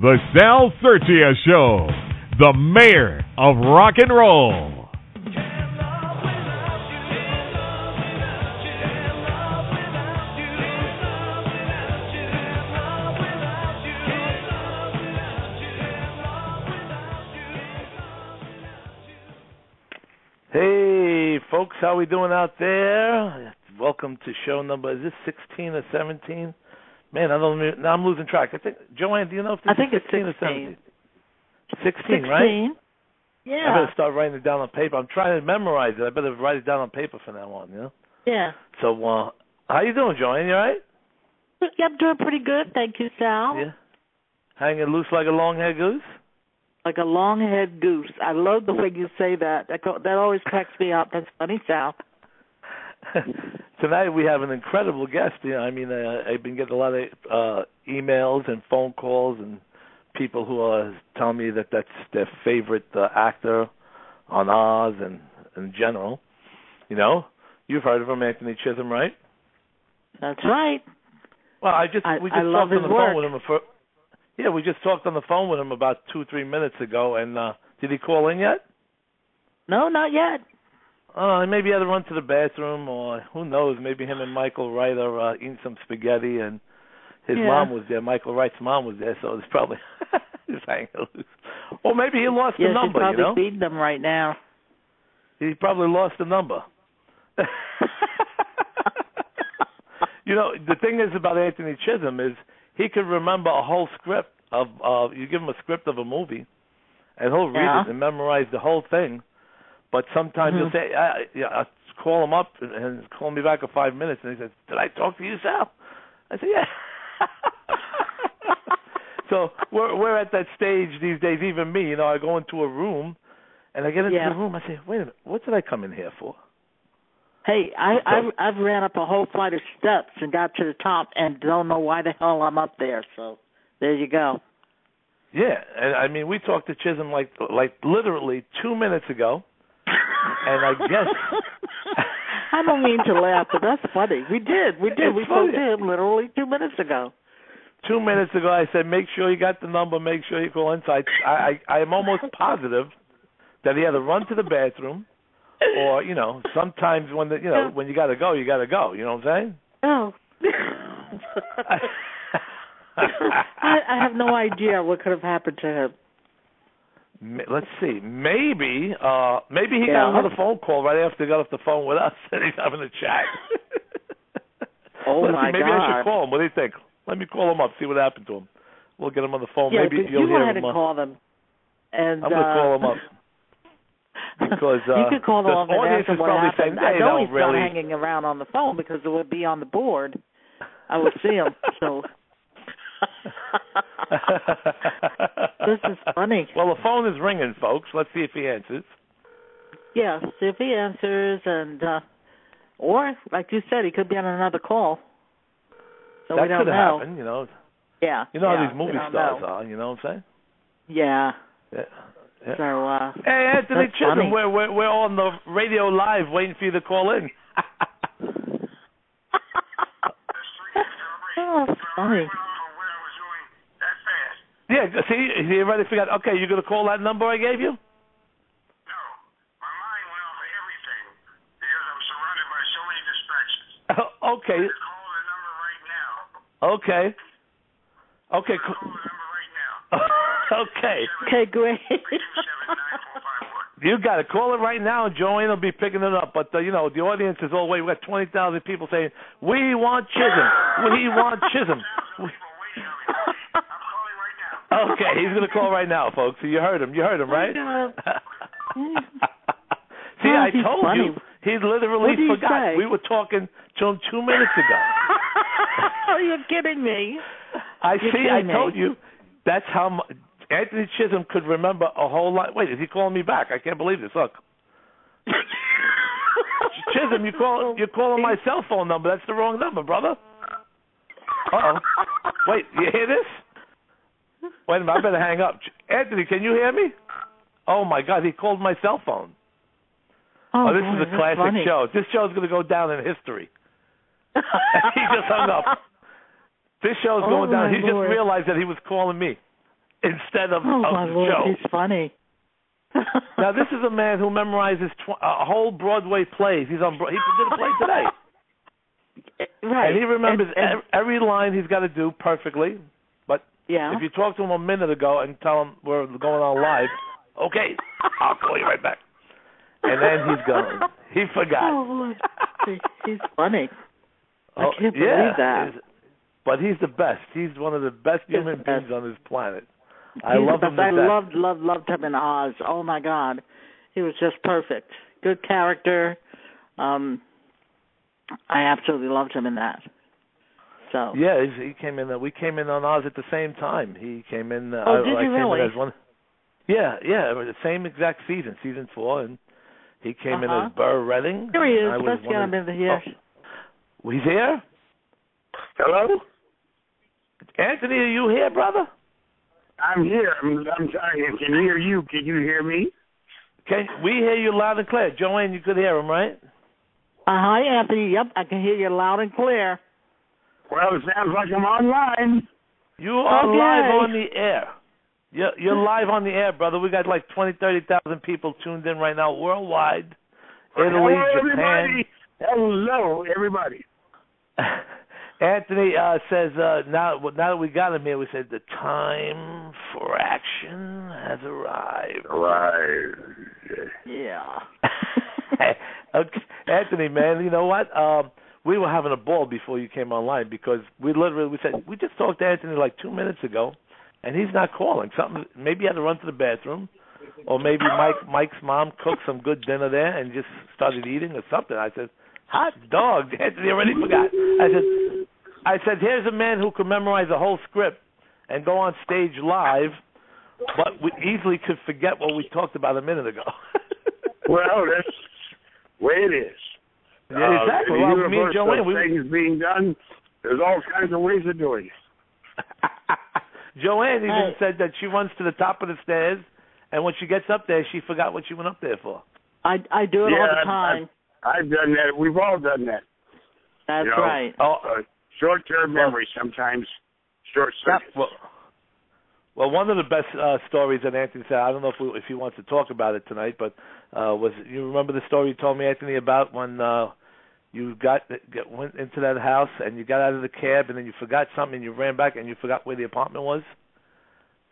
The Sal Sirchia Show, the mayor of rock and roll. Hey, folks, how we doing out there? Welcome to show number. Is this 16 or 17? Man, I don't. Now I'm losing track. I think Joanne, do you know if this I think is it's 16 or 16. 17? 16, right? I Yeah. better start writing it down on paper. I'm trying to memorize it. I better write it down on paper from now on. You know. Yeah. So, uh, how you doing, Joanne? You all right? Yeah, I'm doing pretty good, thank you, Sal. Yeah. Hanging loose like a long-haired goose. Like a long-haired goose. I love the way you say that. That that always cracks me up. That's funny, Sal. Tonight we have an incredible guest. You know, I mean, uh, I've been getting a lot of uh, emails and phone calls and people who are telling me that that's their favorite uh, actor on Oz and in general. You know, you've heard of him, Anthony Chisholm, right? That's right. Well, I just I- we just I talked on the work. phone with him for. Yeah, we just talked on the phone with him about two, three minutes ago. And uh did he call in yet? No, not yet. Uh, maybe he had to run to the bathroom, or who knows? Maybe him and Michael Wright are uh, eating some spaghetti, and his Yeah. mom was there. Michael Wright's mom was there, so it's probably just hanging loose. Or maybe he lost Yeah, the number. probably You know, feeding them right now. he probably lost the number. you know, the thing is about Anthony Chisholm is he could remember a whole script of. Uh, you give him a script of a movie, and he'll read Yeah. it and memorize the whole thing. But sometimes Mhm. he'll say, I, yeah, I call him up and, and call me back in five minutes, and he says, "Did I talk to you, Sal?" I say, "Yeah." so we're we're at that stage these days. Even me, you know, I go into a room, and I get into Yeah. the room. I say, "Wait a minute, what did I come in here for?" Hey, I So- I've I've ran up a whole flight of steps and got to the top and don't know why the hell I'm up there. So there you go. Yeah, and I mean, we talked to Chisholm like like literally two minutes ago, and I guess I don't mean to laugh, but that's funny. We did, we did. It's we spoke to him literally two minutes ago. two minutes ago I said, make sure you got the number, make sure you call inside. I I, I am almost positive that he had to run to the bathroom, or you know, sometimes when the you know when you got to go, you got to go. You know what I'm saying? Oh. I, I have no idea what could have happened to him. Let's see. Maybe, uh maybe he Yeah. got another phone call right after he got off the phone with us, and he's having a chat. Oh, Let's my see, maybe I should call him. What do you think? Let me call him up, see what happened to him. We'll get him on the phone. yeah, maybe you'll you hear had him. to uh, call them. And I'm gonna uh, call him up. Because, uh, you could call them the up and ask is what happened. I know he's really- not hanging around on the phone because it would be on the board. I would see him. So this is funny. Well, the phone is ringing, folks. Let's see if he answers. Yeah, see if he answers, and uh or like you said, he could be on another call. So that we don't could know. happen, you know. Yeah, You know yeah, how these movie stars know. are. You know what I'm saying? Yeah. Yeah. yeah. So uh Hey, Anthony Chisholm, we're, we're we're on the radio live, waiting for you to call in. oh, funny. Yeah, see, he already forgot. Okay, you're gonna call that number I gave you? No. My mind went off of everything because I'm surrounded by so many distractions. okay. I call the number right now. Okay. Okay. co- okay. Okay, great. You got to Call it right now, and Joanne will be picking it up. But uh, you know, the audience is all waiting. We got twenty thousand people saying, "We want Chisholm. We want Chisholm." Okay, he's gonna call right now, folks. You heard him. You heard him, right? See, I told funny. you. He literally What did he forgot. say? We were talking to him two minutes ago. oh, you're kidding me. I You're see. I me. told you. That's how Anthony Chisholm could remember a whole lot. Wait, is he calling me back? I can't believe this. Look, Chisholm, you call you're calling my cell phone number. That's the wrong number, brother. Uh oh. Wait, you hear this? Wait a minute, I better hang up. Anthony, can you hear me? Oh my God, he called my cell phone. Oh, Oh, this boy, is a classic funny. show. This show is going to go down in history. he just hung up. This show's Oh, going down. He just realized that he was calling me. instead of, Oh of my lord, Joe. he's funny. Now this is a man who memorizes tw- a whole Broadway plays. He's on. Bro- He did a play today, right. and he remembers And- and- every line he's got to do perfectly. Yeah. if you talk to him a minute ago and tell him we're going on live, okay, I'll call you right back. And then he's gone. He forgot. Oh. He's funny. I Oh, can't believe yeah, that. But he's the best. He's one of the best He's human the best. beings on this planet. I He's love the him. I loved, loved, loved him in Oz. Oh my God, he was just perfect. Good character. Um, I absolutely loved him in that. So Yeah, he came in. Uh, we came in on Oz at the same time. He came in. Uh, Oh, I, did I you came really? In as one. Yeah, yeah, it was the same exact season, season four, and he came in Uh-huh. as Burr Redding. here he is. I Let's get him in here. Oh, he's here. Hello? Anthony, are you here, brother? I'm here. I'm, I'm sorry. I can hear you. Can you hear me? Can we hear you loud and clear? Joanne, you could hear him, right? Uh, hi, Anthony. Yep, I can hear you loud and clear. Well, it sounds like I'm online. You are Okay. live on the air. You're, you're live on the air, brother. We got like twenty, thirty thousand people tuned in right now worldwide. Italy, Hello, Japan. everybody. Hello, everybody. Anthony uh, says uh, now, now that we got him here, we said the time for action has arrived. Arrived. Yeah. okay. Anthony, man, you know what? Um, we were having a ball before you came online because we literally we said we just talked to Anthony like two minutes ago, and he's not calling. Something maybe he had to run to the bathroom, or maybe Mike Mike's mom cooked some good dinner there and just started eating or something. I said, hot dog. Anthony already forgot. I said, I said, here's a man who could memorize a whole script and go on stage live, but we easily could forget what we talked about a minute ago. Well, that's way it is. Yeah, exactly. Uh, in Well, me and Joanne, of we- things being done. There's all kinds of ways of doing it. Joanne even Right. said that she runs to the top of the stairs, and when she gets up there, she forgot what she went up there for. I I do it Yeah, all the I- I- time. I've done that. We've all done that. That's you know, right. Oh, Uh, short-term memory sometimes. Short circuits. well, well, one of the best uh, stories that Anthony said. I don't know if we, if he wants to talk about it tonight, but uh, was you remember the story you told me, Anthony, about when uh, you got, got went into that house and you got out of the cab and then you forgot something and you ran back and you forgot where the apartment was.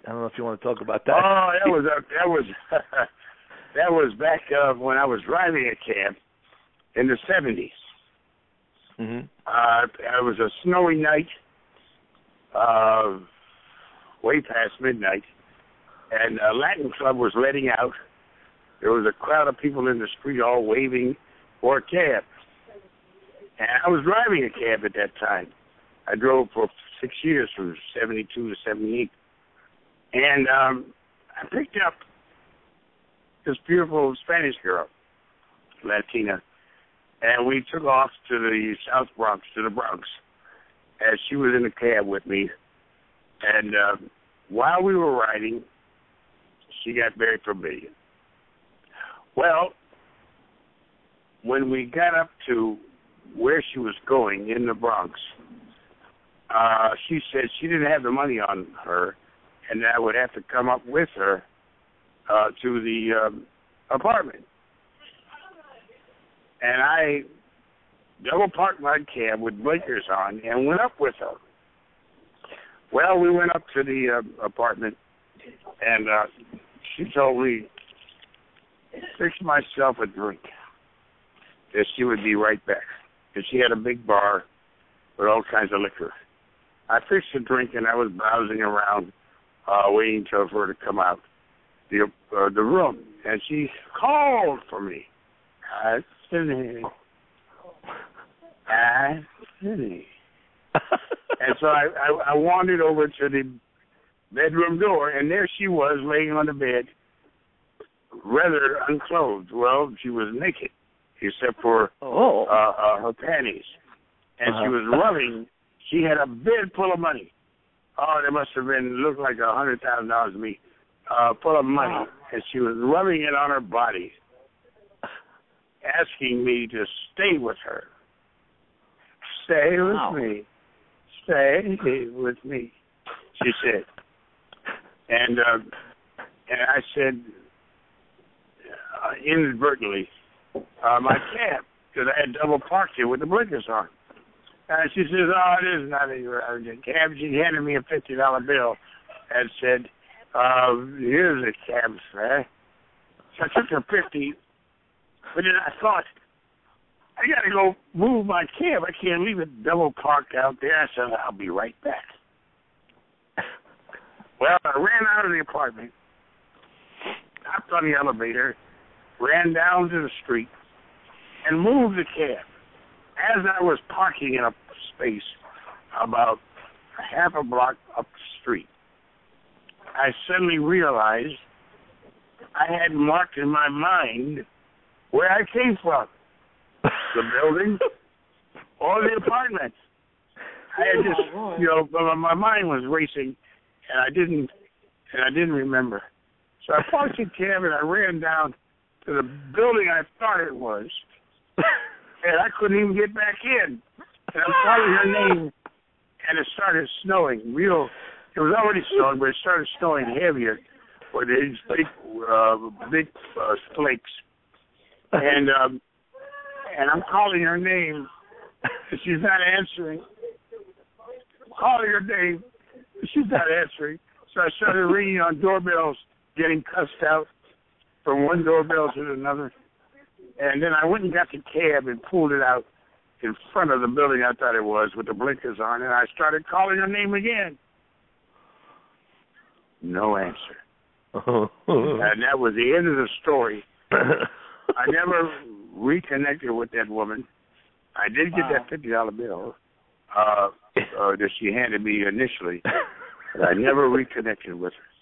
I don't know if you want to talk about that. Oh, that was a, that was that was back uh, when I was driving a cab in the seventies. hmm Uh, it was a snowy night, uh, way past midnight, and a Latin club was letting out. There was a crowd of people in the street all waving for a cab, and I was driving a cab at that time. I drove for six years from '72 to '78, and um, I picked up this beautiful Spanish girl, Latina, and we took off to the South Bronx, to the Bronx, as she was in the cab with me. And uh, while we were riding, she got very familiar. Well, when we got up to where she was going in the Bronx, uh, she said she didn't have the money on her, and that I would have to come up with her uh, to the um, apartment. And I double parked my cab with blinkers on and went up with her. Well, we went up to the uh, apartment, and uh, she told me, fix myself a drink, that she would be right back. And she had a big bar with all kinds of liquor. I fixed a drink, and I was browsing around, uh, waiting for her to come out the uh, the room, and she called for me. Anthony, Anthony. And so I, I I wandered over to the bedroom door, and there she was laying on the bed, rather unclothed. Well, she was naked, except for Oh. uh, uh, her panties, and she Uh-huh. was rubbing. She had a bed full of money. Oh, there must have been looked like a hundred thousand dollars to me, uh, full of money, Wow. and she was rubbing it on her body, asking me to stay with her. Stay with Wow. me. Stay with me. She said. and uh, and I said uh, inadvertently, uh, my cab because I had double parked it with the blinkers on. And she says, "Oh, it is not a urgent cab." She handed me a fifty dollar bill and said, uh, "Here's a cab fare." So I took her fifty, but then I thought, I got to go move my cab. I can't leave it double parked out there. I said, "I'll be right back." Well, I ran out of the apartment, hopped on the elevator, ran down to the street, and moved the cab. As I was parking in a space about half a block up the street, I suddenly realized I had marked in my mind where I came from the building or the apartment. I had just, oh, you know, my mind was racing, and I didn't, and I didn't remember. So I parked the cab and I ran down to the building I thought it was, and I couldn't even get back in. And I'm calling her name, and it started snowing. Real, it was already snowing, but it started snowing heavier with these big, uh, big uh, flakes. And um, and I'm calling her name, and she's not answering. I'm calling her name, she's not answering. So I started ringing on doorbells, getting cussed out from one doorbell to another. And then I went and got the cab and pulled it out in front of the building I thought it was with the blinkers on, and I started calling her name again. No answer. and that was the end of the story. I never reconnected with that woman. I did get Wow. that fifty dollar bill uh, uh, that she handed me initially, but I never reconnected with her.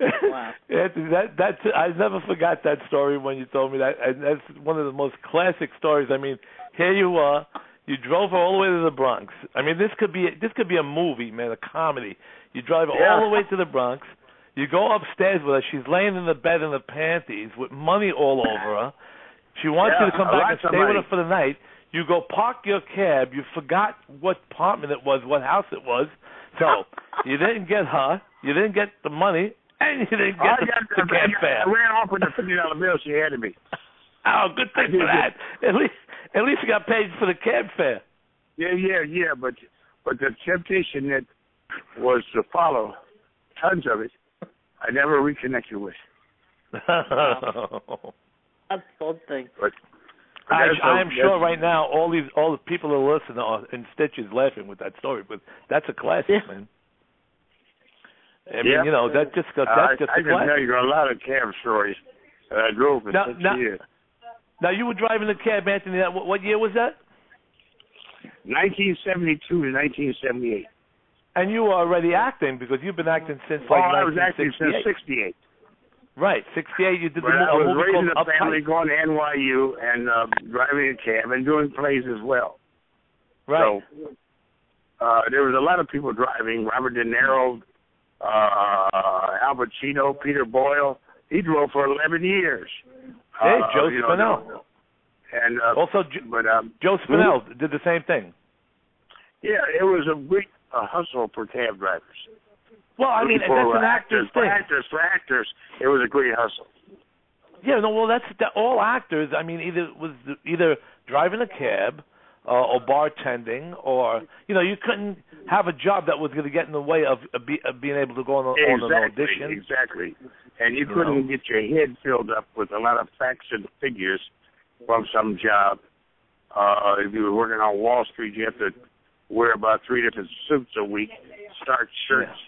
Wow. Anthony, that that's I never forgot that story when you told me that, and that's one of the most classic stories. I mean, here you are, you drove her all the way to the Bronx. I mean, this could be this could be a movie, man, a comedy. You drive her all the way to the Bronx. You go upstairs with her. She's laying in the bed in the panties with money all over her. She wants you to come back and stay with her for the night. You go park your cab. You forgot what apartment it was, what house it was. So you didn't get her. You didn't get the money, and you didn't I get got the, the cab I, fare. I ran off with the fifty dollar bill she handed me. Oh, good thing for that. At least, at least you got paid for the cab fare. Yeah, yeah, yeah, but but the temptation that was to follow tons of it, I never reconnected with. That's one thing. But I, that's a- I am sure right now all these all the people who listen are in stitches laughing with that story, but that's a classic, Yeah. man. I mean, Yeah. you know, that just got I, that's just I a can tell you a lot of cab stories that I drove for Now- six now- years. Now you were driving the cab, Anthony. That what, what year was that? 1972 to 1978. And you were already acting because you've been acting since Oh, like I was acting since 1968. 68. Right, 68. You did the But mo- I was movie raising a family, Uptight. going to NYU, and uh, driving a cab and doing plays as well. Right. So uh, there was a lot of people driving. Robert De Niro, uh, Peter Boyle. He drove for 11 years. Hey, Uh, Joe you know, Spinell. And uh, also, but um, Joe Spinell did the same thing. yeah, it was a great uh, hustle for cab drivers. Well, I mean, For that's an actors, actor's for thing. actors, for actors, it was a great hustle. Yeah, no, well, that's that, all actors. I mean, either was either driving a cab uh, or bartending, or you know, you couldn't have a job that was going to get in the way of, of, be, of being able to go on, a, on an audition. exactly. And you You couldn't know? get your head filled up with a lot of facts and figures from some job. Uh, if you were working on Wall Street, you have to wear about three different suits a week, starch shirts,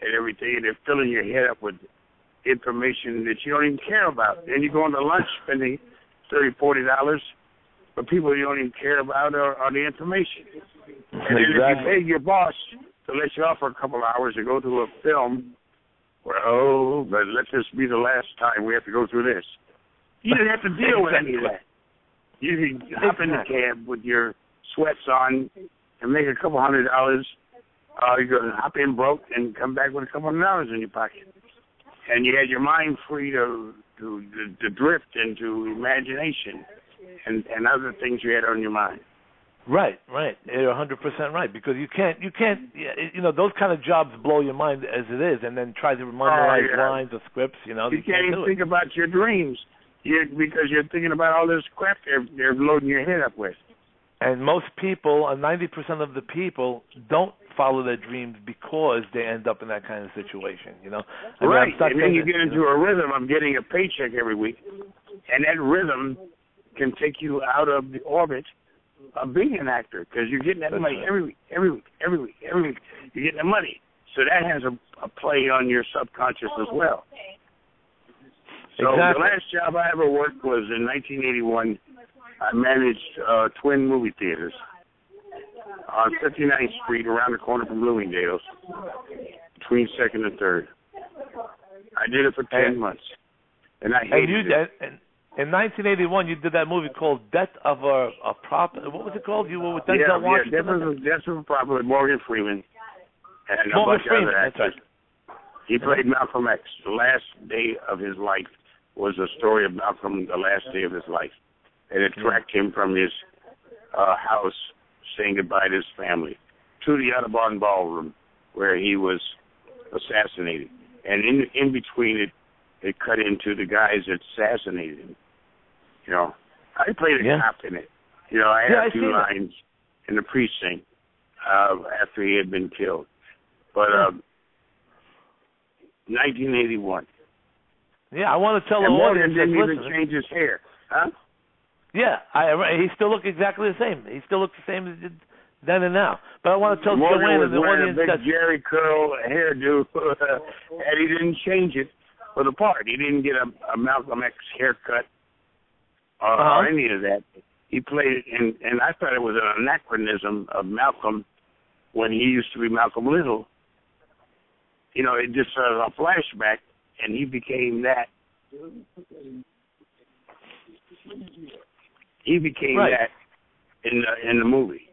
and everything, and they're filling your head up with information that you don't even care about. Then you go on to lunch spending thirty, forty dollars for people you don't even care about or, or the information. And then if you pay your boss to let you off for a couple of hours to go to a film, well, oh, but let this be the last time we have to go through this. You didn't have to deal with any of that. You could hop in the cab with your sweats on and make a couple hundred dollars. Uh, you could hop in broke and come back with a couple hundred dollars in your pocket. And you had your mind free to to to, to drift into imagination and and other things you had on your mind. Right, right. You're 100% right because you can't, you can't, you know, those kind of jobs blow your mind as it is, and then try to memorize Oh, yeah. lines or scripts. You know, You you can't can't even think it. about your dreams. You because you're thinking about all this crap they're they're loading your head up with. And most people, uh, 90% of the people, don't follow their dreams because they end up in that kind of situation. You know, I mean, right. And then you get into a rhythm of getting a paycheck every week, and that rhythm can take you out of the orbit of being an actor because you're getting that That's money right. every week, every week, every week, every week. You're getting the money, so that has a, a play on your subconscious as well. So the last job I ever worked was in 1981. I managed uh, twin movie theaters on 59th Street, around the corner from Bloomingdale's, between Second and Third. I did it for ten And- months, and I And hated you it. and, in 1981, you did that movie called Death of a, a Prop. What was it called? You were with Denzel yeah, yeah, Washington. that was that's was proper with Morgan Freeman and a Morgan bunch Freeman, of that's right. He played Malcolm X. The last day of his life was a story of Malcolm. The last day of his life, and it tracked him from his uh, house, saying goodbye to his family, to the Audubon Ballroom, where he was assassinated. And in in between it, it cut into the guys that assassinated him. You know, I played a Yeah. cop in it. You know, I had Yeah, I two seen it. lines in the precinct uh, after he had been killed. But uh, 1981. Yeah, I want to tell the and Morgan audience didn't even listening. change his hair, huh? Yeah, I he still looked exactly the same. He still looked the same as he did then and now. But I want to tell Morgan Joanne was and the wearing audience a big that Jerry curl hairdo, and he didn't change it for the part. He didn't get a, a Malcolm X haircut or, Uh-huh. or any of that. He played it, and and I thought it was an anachronism of Malcolm when he used to be Malcolm Little. You know, it just uh, a flashback, and he became that. He became Right. that in the in the movie.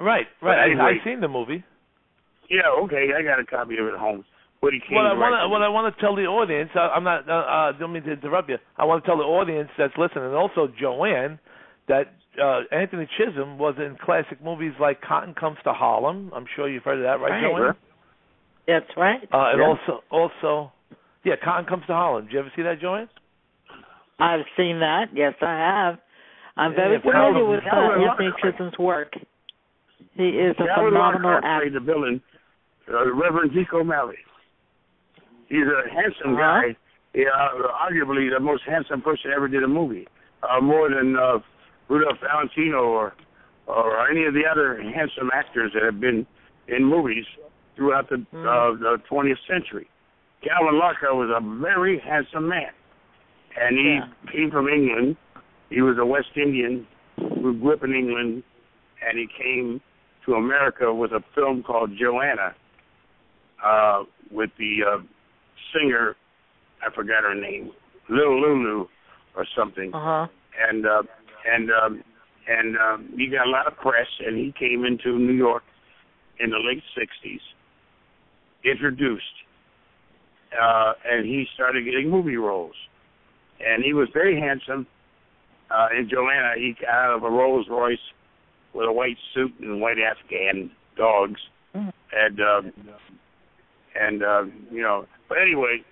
right, right. I, anyway. I've seen the movie. Yeah, okay, I got a copy of it at home. What he came What I right want to to what. I want to tell the audience, I, I'm not. Uh, uh, don't mean to interrupt you. I want to tell the audience that's listening, and also Joanne, that uh, Anthony Chisholm was in classic movies like Cotton Comes to Harlem. I'm sure you've heard of that, right, Right. Joanne? That's right. Uh, and Yeah. also, also, yeah, Cotton Comes to Harlem. Did you ever see that, Joanne? I've seen that. Yes, I have. I'm very Calvin- familiar with uh, Anthony Chisholm's work. He is a Calvin phenomenal Lockhart actor. played the villain, uh, Reverend Deke O'Malley. He's a handsome Uh-huh. guy. Yeah, arguably the most handsome person ever did a movie, uh, more than uh, Rudolph Valentino or or any of the other handsome actors that have been in movies throughout the Mhm. uh, the 20th century. Calvin Lockhart was a very handsome man, and he Yeah. came from England. He was a West Indian who grew up in England, and he came to America with a film called Joanna, uh, with the uh, singer, I forgot her name, Little Lulu or something, Uh huh. and uh, and um, and um, he got a lot of press, and he came into New York in the late '60s, introduced, uh, and he started getting movie roles, and he was very handsome. Uh, in Joanna, he got out of a Rolls Royce with a white suit and white Afghan dogs, Mhm. and um, and uh, you know. But anyway,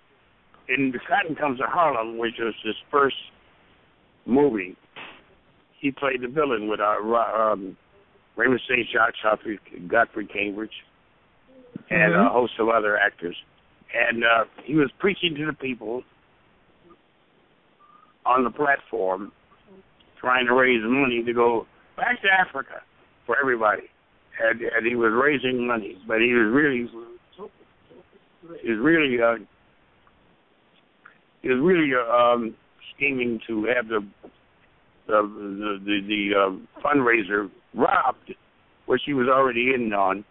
in The Cotton Comes to Harlem, which was his first movie, he played the villain with uh, um, Raymond St. Jacques, Godfrey, Godfrey Cambridge, and Mhm. a host of other actors. And uh, he was preaching to the people on the platform, trying to raise money to go back to Africa for everybody. And, and he was raising money, but he was really, was really, uh, was really uh, um, scheming to have the the the the, the um, fundraiser robbed, which he was already in on.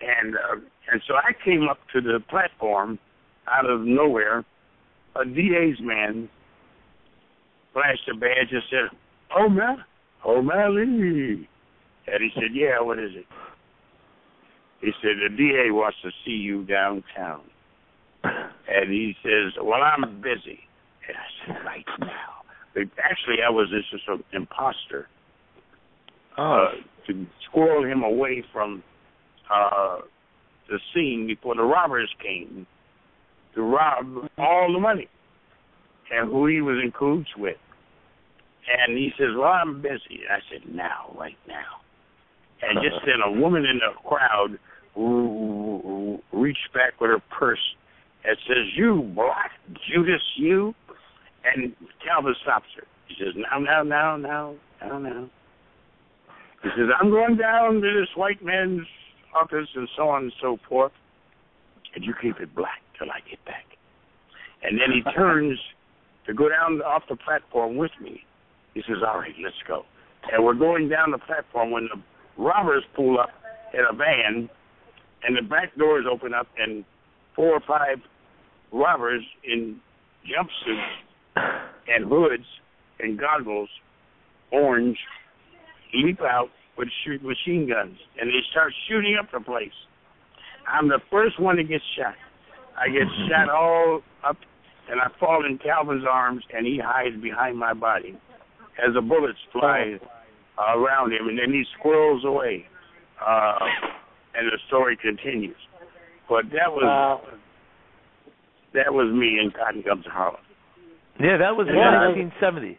And uh, and so I came up to the platform out of nowhere. A DA's man flashed a badge and said, "Oh man, O'Malley," and he said, "Yeah, what is it?" He said, "The DA wants to see you downtown." And he says, "Well, I'm busy." And I said, "Right now." But actually, I was just an imposter. uh, to squirrel him away from uh, the scene before the robbers came to rob all the money and who he was in cahoots with. And he says, Well, I'm busy. I said, Now, right now. And just then a woman in the crowd reached back with her purse and says, You black Judas, you. And Calvin stops her. He says, Now, now, now, now, now, now. He says, I'm going down to this white man's office and so on and so forth. And you keep it black till I get back. And then he turns to go down off the platform with me. He says, All right, let's go. And we're going down the platform when the robbers pull up in a van and the back doors open up and four or five robbers in jumpsuits and hoods and goggles, orange, leap out with shoot machine guns and they start shooting up the place. I'm the first one to get shot. I get shot all up and I fall in Calvin's arms and he hides behind my body as the bullets fly oh. Uh, around him and then he squirrels away. Uh, and the story continues. But that was Wow. that was me in Cotton Comes to Harlem. Yeah, that was in Yeah. 1970.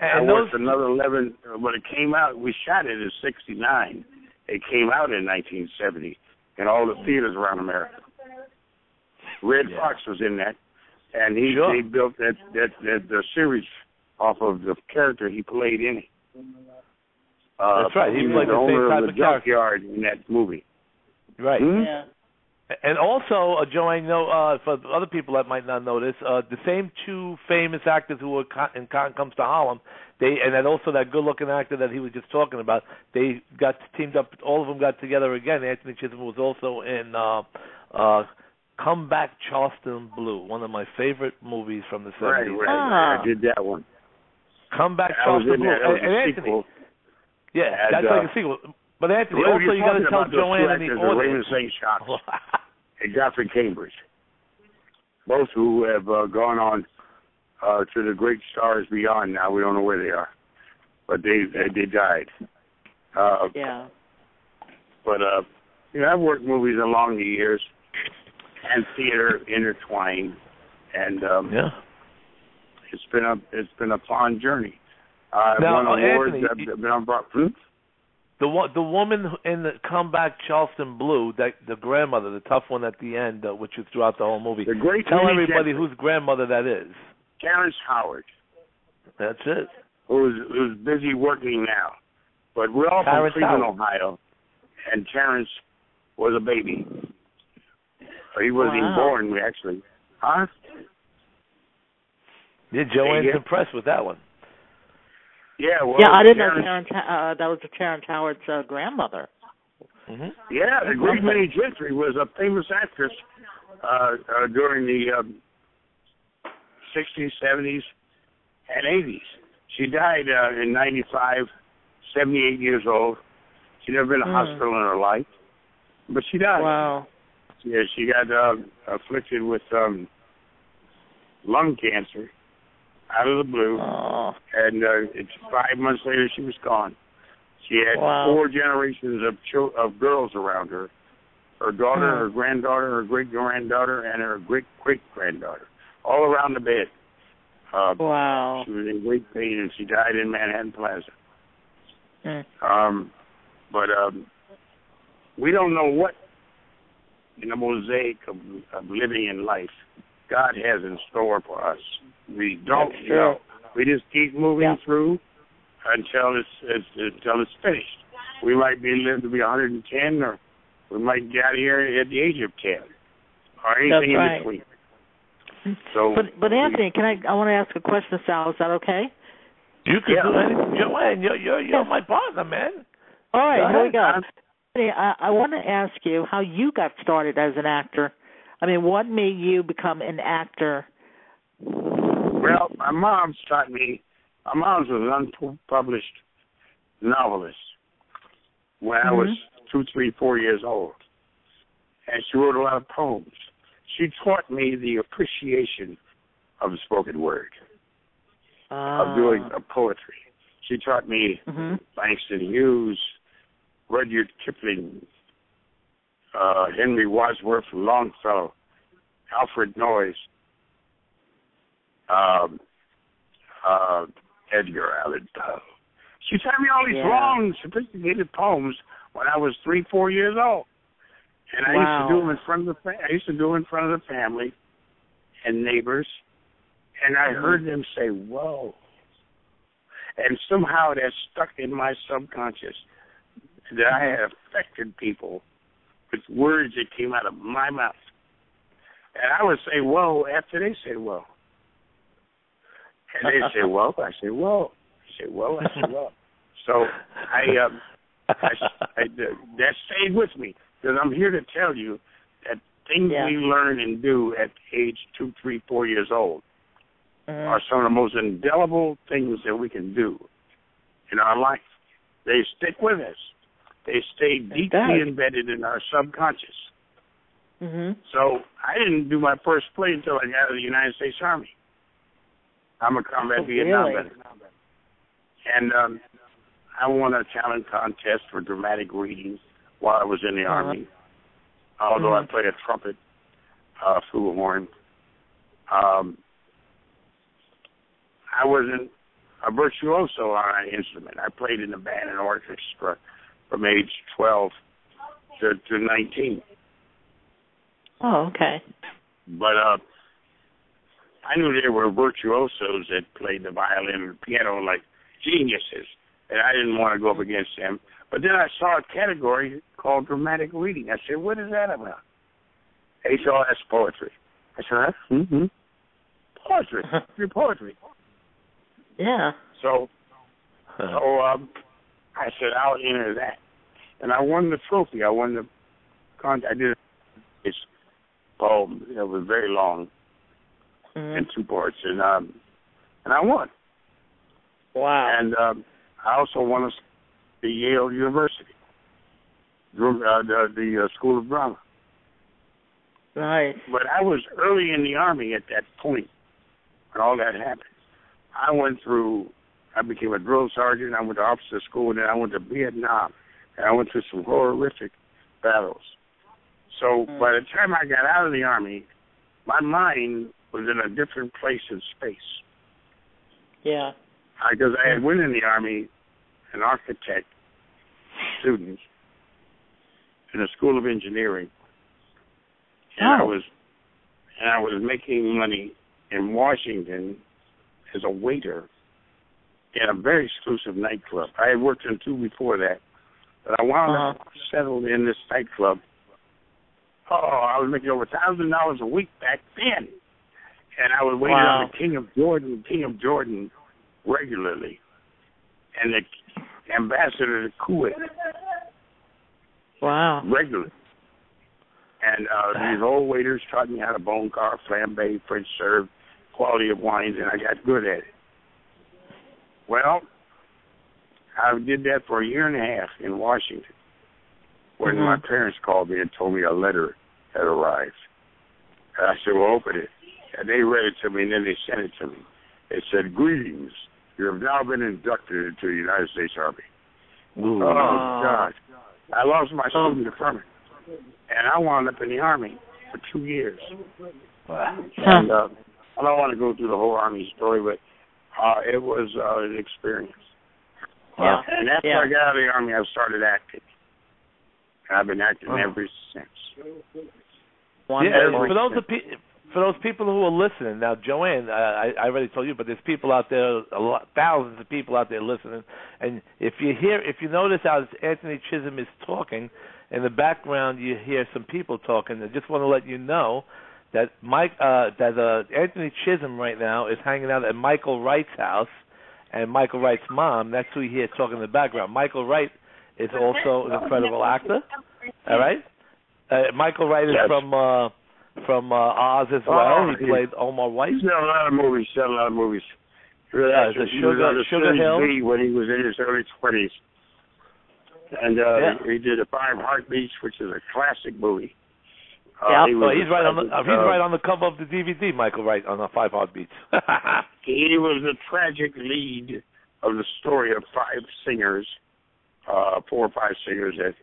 I And those worked another eleven. uh, When it came out, we shot it in '69. It came out in 1970 in all the theaters around America. Redd Yeah. Foxx was in that, and he Sure. they built that that that the series off of the character he played in it. Uh, That's right, he was played the the same type of the of character. junkyard in that movie. right. Hmm? Yeah. And also, uh, Joe, I know uh, for other people that might not know this, uh, the same two famous actors who were co- in Cotton Comes to Harlem, they and then also that good-looking actor that he was just talking about, they got teamed up. All of them got together again. Anthony Chisholm was also in uh, uh, Come Back Charleston Blue, one of my favorite movies from the Right, 70s. right. Ah. I did that one. Come Back I was Charleston in Blue. that. That was and, and a Anthony, sequel. Yeah, And, that's uh, like a sequel. But Anthony, Well, also you're got to talking tell Joanne two and the actors, Raymond audience. St. Jacques and Godfrey Cambridge, both who have uh, gone on uh, to the great stars beyond. Now we don't know where they are, but they they, they died. Uh, Yeah. but uh, you know, I've worked movies along the years, and theater intertwined, and um, yeah. it's been a it's been a fun journey. I've Now, won uh, awards. Anthony, I've, been on broad- hmm? The one, the woman in the comeback Charleston Blue, that the grandmother, the tough one at the end, uh, which is throughout the whole movie. The great Tell everybody whose grandmother that is. Terrence Howard. That's it. who's who's busy working now. But we're all Terrence from Cleveland. Ohio, and Terrence was a baby. Or he wasn't even Wow. born, actually. Huh? Yeah, Joanne's impressed with that one. Yeah, well, yeah, I didn't know Terrence, Terrence. Uh, that was Terrence Howard's uh, grandmother. hmm Yeah, the great Minnie Gentry was a famous actress uh, uh, during the um, 60s, 70s, and 80s. She died uh, in 95, 78 years old. She'd never been to Hmm. hospital in her life, but she died. Wow. Yeah, she got uh, afflicted with um, lung cancer out of the blue, Oh. and uh, it's five months later she was gone. She had Wow. four generations of chil- of girls around her: her daughter, Hmm. her granddaughter, her great granddaughter, and her great great granddaughter, all around the bed. Uh, Wow. she was in great pain, and she died in Manhattan Plaza. Mm. Um, but um, we don't know what in the mosaic of, of living in life God has in store for us. We don't That's know. We just keep moving Yeah. through until it's, it's until it's finished. We might be live to be 110, or we might get out of here at the age of 10, or anything right. in between. So, But but Anthony, can I? I want to ask a question, Sal. Is that okay? You can Yeah. do anything, Joanne. You're you're you're Yeah. my partner, man. All right, Go here we go. Anthony, I, I want to ask you how you got started as an actor. I mean, what made you become an actor? Well, my mom's taught me. My mom's an unpublished novelist when I was two, three, four years old, and she wrote a lot of poems. She taught me the appreciation of the spoken word, of doing Ah. of poetry. She taught me hmm Langston Hughes, Rudyard Kipling, uh, Henry Wadsworth Longfellow, Alfred Noyes, um, uh, Edgar Allan Poe. She taught me all these Yeah. long, sophisticated poems when I was three, four years old, and I used to do them in front of the. Fa- I used to do them in front of the family and neighbors, and I Mhm. heard them say, "Whoa." And somehow that stuck in my subconscious that I had affected people with words that came out of my mouth. And I would say, whoa, after they say, whoa. And they say, whoa. I say, whoa. They say, whoa. I say, whoa. So I, um, I, I, that stayed with me because I'm here to tell you that things Yeah. we learn and do at age two, three, four years old Mhm. are some of the most indelible things that we can do in our life. They stick with us. They stay deeply embedded in our subconscious. Mhm. So I didn't do my first play until I got out of the United States Army. I'm a combat Oh, Vietnam really? veteran. And um I won a talent contest for dramatic reading while I was in the Uh-huh. Army. Although I Mhm. play a trumpet, uh, flugelhorn. Um I wasn't a virtuoso on an instrument. I played in the band and orchestra from age 12 to, to 19. Oh, okay. But uh, I knew there were virtuosos that played the violin and piano like geniuses, and I didn't want to go up against them. But then I saw a category called dramatic reading. I said, "What is that about?" HLS poetry. I said, huh? "Mm-hmm. Poetry. Your poetry." Yeah. So, so um, I said, "I'll enter that," and I won the trophy. I won the con. I did this poem. It was very long Mhm. in two parts, and um, and I won. Wow. And um, I also won a, the Yale University, uh, the the uh, School of Drama. Nice. But I was early in the army at that point when all that happened. I went through. I became a drill sergeant. I went to officer school, and then I went to Vietnam, and I went through some horrific battles. So Mm. by the time I got out of the army, my mind was in a different place in space. Yeah. because I had went in the army, an architect student in the School of Engineering, and I Oh. was and I was making money in Washington as a waiter in a very exclusive nightclub. I had worked in two before that, but I wound up uh-huh. settled in this nightclub. Oh, I was making over a thousand dollars a week back then, and I was waiting Wow. on the King of Jordan, King of Jordan, regularly, and the ambassador to Kuwait Wow. regularly. And uh, these old waiters taught me how to bone carve, flambe, French serve, quality of wines, and I got good at it. Well, I did that for a year and a half in Washington when Mhm. my parents called me and told me a letter had arrived. And I said, well, open it. And they read it to me, and then they sent it to me. It said, greetings. You have now been inducted into the United States Army. Ooh. Oh, Wow. God. I lost my Oh. student deferment. And I wound up in the Army for two years. Huh. And uh, I don't want to go through the whole Army story, but uh, it was uh, an experience. Yeah. And after Yeah. I got out of the Army, I started acting. And I've been acting Oh. ever since. Yeah, for those of pe- for those people who are listening now, Joanne, I, I already told you, but there's people out there, a lot, thousands of people out there listening. And if you hear, if you notice, how Anthony Chisholm is talking, in the background you hear some people talking. I just want to let you know that Mike, uh, that uh, Anthony Chisholm right now is hanging out at Michael Wright's house, and Michael Wright's mom. That's who you hear talking in the background. Michael Wright is also an incredible actor. All right. Uh, Michael Wright is Yes. from uh, from uh, Oz as well. Oh, he he- played Omar White. He's done a lot of movies, done a lot of movies. Really, Yeah, the he was Sugar- on the Sugar Hill. B when he was in his early 20s. And uh, Yeah. he did a Five Heartbeats, which is a classic movie. Uh, Yeah. he Oh, was he's a right on the uh, he's right on the cover of the DVD. Michael Wright on the Five Heartbeats. He was the tragic lead of the story of five singers, uh, four or five singers that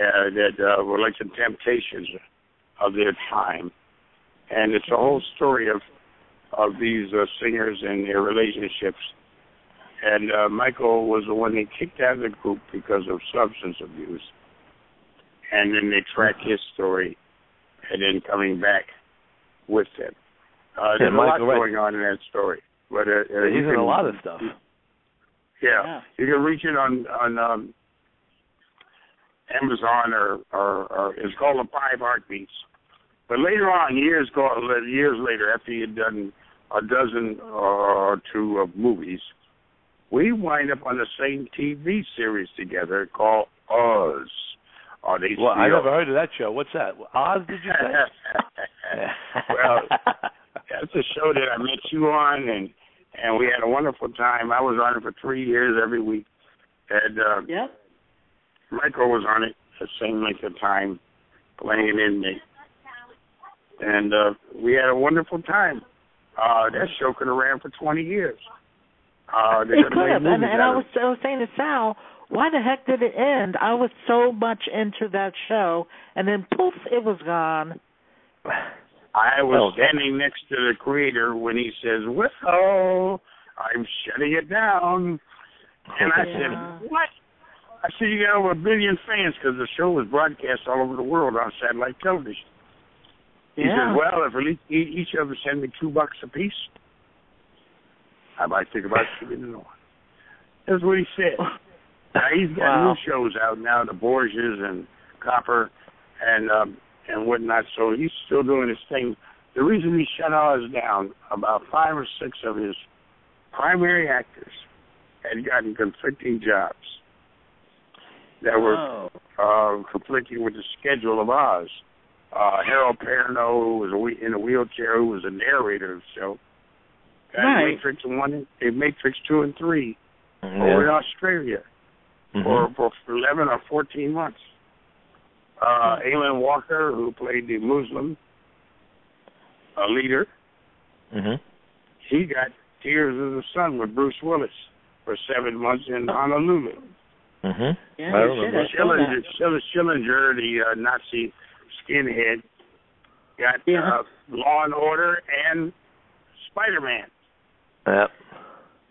uh, that uh, were like the temptations of their time, and it's a whole story of of these uh, singers and their relationships. And uh, Michael was the one they kicked out of the group because of substance abuse, and then they track his story, and then coming back with them. Uh, there's Yeah, a lot Michael, right. going on in that story, but uh, uh, He's in a lot of stuff. Yeah, Yeah. you can reach it on on um, Amazon or, or or it's called the Five Heartbeats. But later on, years go years later, after you'd done a dozen or two of movies, we wind up on the same TV series together called Oz on HBO. Well, I never heard of that show. What's that? Oz? Did you say? well, that's a show that I met you on, and and we had a wonderful time. I was on it for three years every week, and uh, Yep. Michael was on it the same length of time, playing an inmate, and uh, we had a wonderful time. Uh, that show could have ran for 20 years. Uh, It could could have, and, and I was I was saying to Sal, why the heck did it end? I was so much into that show, and then poof, it was gone. I was Well, standing next to the creator when he says, "Well, I'm shutting it down," and I Yeah. said, "What?" I said, "You got over a billion fans because the show was broadcast all over the world on satellite television." He Yeah. says, "Well, if at least each of us send me two bucks apiece, I might think about keeping it on." That's what he said. Now he's got Wow. new shows out now, the Borgias and Copper, and um, and whatnot. So he's still doing his thing. The reason he shut ours down, about five or six of his primary actors had gotten conflicting jobs that were Oh. uh, conflicting with the schedule of Oz. Uh, Harold Perrineau, who was a whe- in a wheelchair, who was a narrator of the show, got Right. Matrix one, and Matrix two and three Yeah. over in Australia Mhm. for for eleven or fourteen months. Uh, Eamonn Walker, who played the Muslim uh, leader, Mhm. he got Tears of the Sun with Bruce Willis for seven months in Honolulu. Mhm. Yeah, I you remember. should. I Schillinger, Schillinger, the uh, Nazi skinhead, got Yeah. uh, Law and Order and Spider Man Yeah.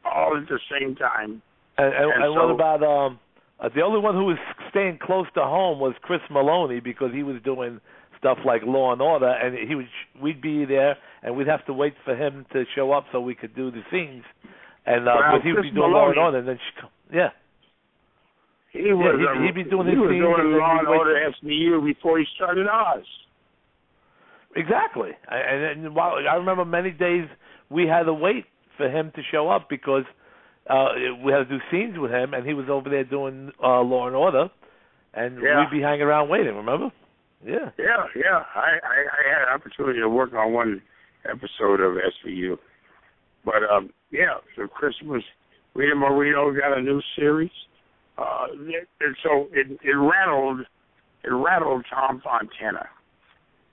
all at the same time. And, and, And and what about um? Uh, the only one who was staying close to home was Chris Meloni because he was doing stuff like Law and Order, and he would we'd be there, and we'd have to wait for him to show up so we could do the scenes. And uh, Well, but he would be doing Law and Order, and then she, yeah, He was he'd- um, he'd be doing he his was doing Law and Order SVU before he started Oz. exactly. I- And, and while I remember many days we had to wait for him to show up because uh we had to do scenes with him, and he was over there doing uh Law and Order, and Yeah. we'd be hanging around waiting. Remember? Yeah. Yeah, yeah. I, I, I had an opportunity to work on one episode of SVU. But um yeah, so Christmas Rita Moreno got a new series. Uh and so it it rattled it rattled Tom Fontana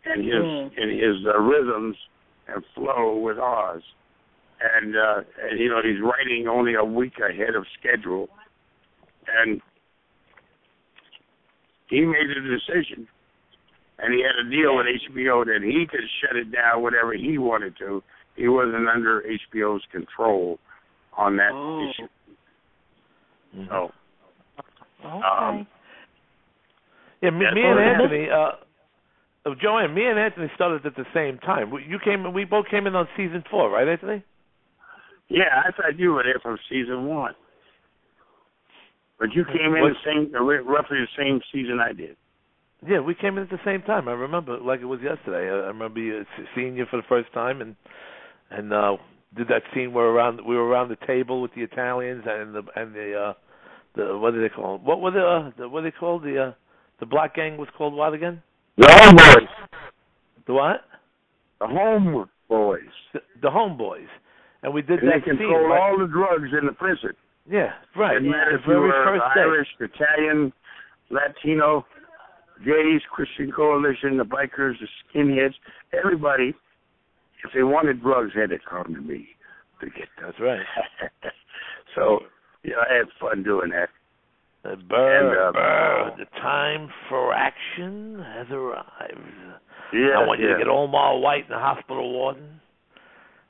and his Mm. and his uh, rhythms and flow with Oz. And uh and you know, he's writing only a week ahead of schedule. And he made a decision and he had a deal with HBO that he could shut it down whatever he wanted to. He wasn't under HBO's control on that Oh. issue. Mhm. So Okay. Um, Yeah, me, me and. Anthony, uh, uh, Joanne, me and Anthony started at the same time. You came, we both came in on season four, right, Anthony? yeah, I thought you were there from season one, but you came in What- the same, uh, roughly the same season I did. Yeah, we came in at the same time. I remember like it was yesterday. I, I remember you, seeing you for the first time, and and uh did that scene where around we were around the table with the Italians and the and the uh the what do they call it? what were the, uh, the what are they called the uh the black gang was called what again? The homeboys, The what? the home boys, The, the homeboys. And we did and they that scene. control right? all the drugs in the prison. Yeah, right. Doesn't matter if you were first day. Irish, Italian, Latino, gays, Christian Coalition, the bikers, the skinheads, everybody, if they wanted drugs, they had to come to me to get them. That's right. so Yeah, I had fun doing that. Uh, Burr, And, uh, Burr, the time for action has arrived. Yeah, I want you yeah. to get Omar White in the hospital warden,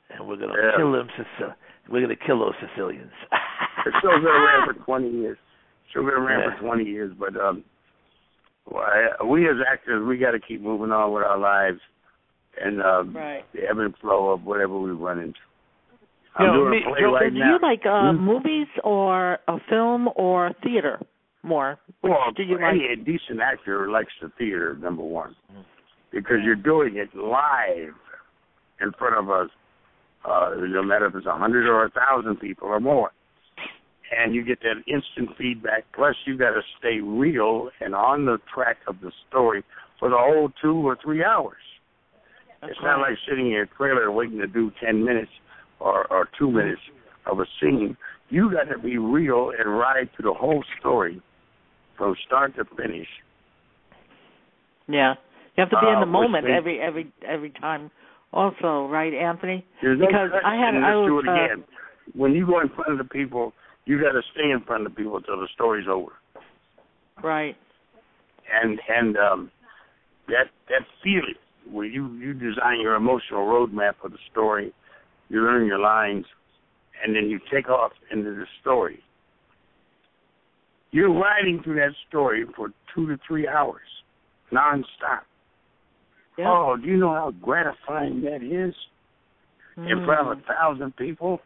and we're gonna Yeah. kill them. Sicil- we're gonna kill those Sicilians. The show's been around for 20 years. Show's been around Yeah. for 20 years, but um, well, I, we as actors, we got to keep moving on with our lives and um, Right. the ebb and flow of whatever we run into. You I'm know, doing me- a play Joe, right do now. you like uh, Hmm? movies or a film or theater more? Which well, do you like? any decent actor likes the theater, number one, Mm. because you're doing it live in front of us. Uh, no matter if it's a hundred or a thousand people or more, and you get that instant feedback. Plus, you got to stay real and on the track of the story for the whole two or three hours. That's it's not like sitting in a trailer waiting to do ten minutes or or two minutes of a scene. You got to be real and ride through the whole story from start to finish. Yeah, you have to be in Uh, the moment means- every every every time. Also, right, Anthony? There's no Because cut I had- I was, it uh, again. When you go in front of the people, you got to stay in front of the people until the story's over. Right. and and um that that feeling where you you design your emotional roadmap for the story, you learn your lines, and then you take off into the story. You're riding through that story for two to three hours, nonstop. Yeah. Oh, do you know how gratifying that is? In front of a thousand people,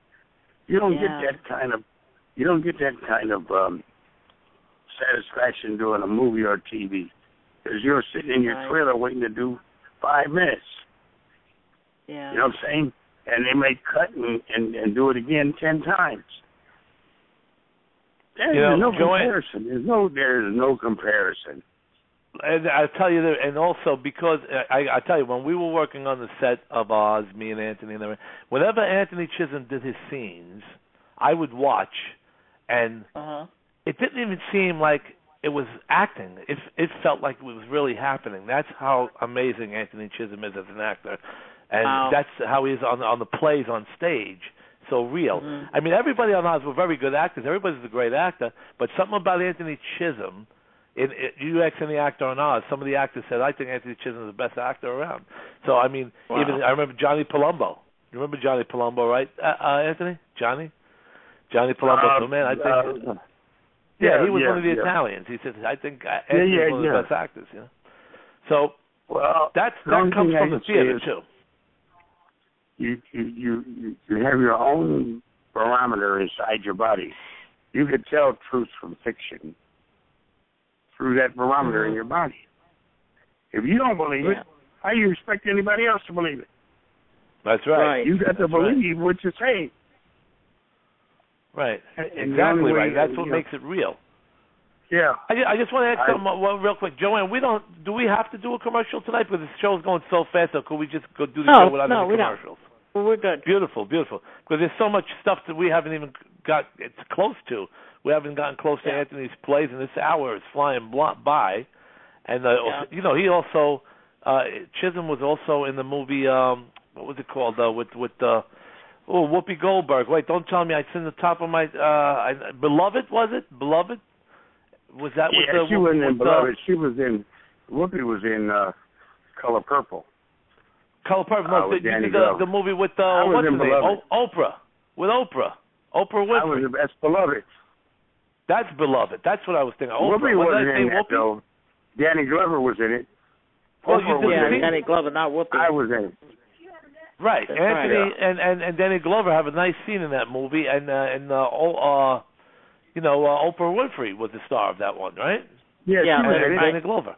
you don't Mm. Yeah. get that kind of you don't get that kind of um satisfaction doing a movie or TV because you're sitting in your Right. trailer waiting to do five minutes. Yeah. You know what I'm saying? And they may cut and and, and do it again ten times. There's You know, no Joanne- comparison. There's no there's no comparison. And I tell you that, and also because I, I tell you, when we were working on the set of Oz, me and Anthony and everything, whenever Anthony Chisholm did his scenes, I would watch, and Uh-huh. it didn't even seem like it was acting. It it felt like it was really happening. That's how amazing Anthony Chisholm is as an actor, and Wow. that's how he is on on the plays on stage. So real. Mhm. I mean, everybody on Oz were very good actors. Everybody's a great actor, but something about Anthony Chisholm. It, it, you ask any actor on Oz, some of the actors said, "I think Anthony Chisholm is the best actor around." So I mean, Wow. even I remember Johnny Palumbo. You remember Johnny Palumbo, right, uh, uh, Anthony? Johnny, Johnny Palumbo. Uh, so man, I think. uh, yeah, yeah, he was yeah, one of the yeah. Italians. He said, "I think uh, Yeah, Anthony's yeah, one of yeah. the best actors." You know. So well, that's the that comes thing I from the theater is too. You you you you- you have your own barometer inside your body. You can tell truth from fiction through that barometer in mm. your body. If you don't believe Yeah. it, how do you expect anybody else to believe it? That's right. Right. You got to That's right. believe what you say. Right. And Exactly way right. That's what you know- makes it real. Yeah. I, I just want to ask I- something well, real quick, Joanne. We don't. Do we have to do a commercial tonight? Because the show's going so fast. Or could we just go do the No, show without no, any commercials? Well, we're good. Beautiful, beautiful. Because there's so much stuff that we haven't even got. It's close to. We haven't gotten close to Anthony's plays, and this hour is flying bl- by. And uh, Yeah. you know, he also uh Chisholm was also in the movie. um What was it called? Uh, with with uh, oh Whoopi Goldberg. Wait, don't tell me. It's in the top of my. uh I, Beloved was it? Beloved. Was that with yeah, the? she wasn't in with the- Beloved. She was in, Whoopi was in uh, Color Purple. Color Purple. No, with the, Danny the, the movie with uh, what's in her name? O- Oprah. With Oprah. Oprah Winfrey. I Winfrey. was that's Beloved. That's Beloved. That's what I was thinking. Oprah. Whoopi What wasn't I say? in that Whoopi? though. Danny Glover was in it. Well, you Oprah did was Yeah, in. Danny Glover, not Whoopi. I was in it. Right. That's Anthony right. and, and and Danny Glover have a nice scene in that movie, and uh, and uh, oh, uh, you know, uh, Oprah Winfrey was the star of that one, right? Yeah, Yeah, she And, and. Danny Glover.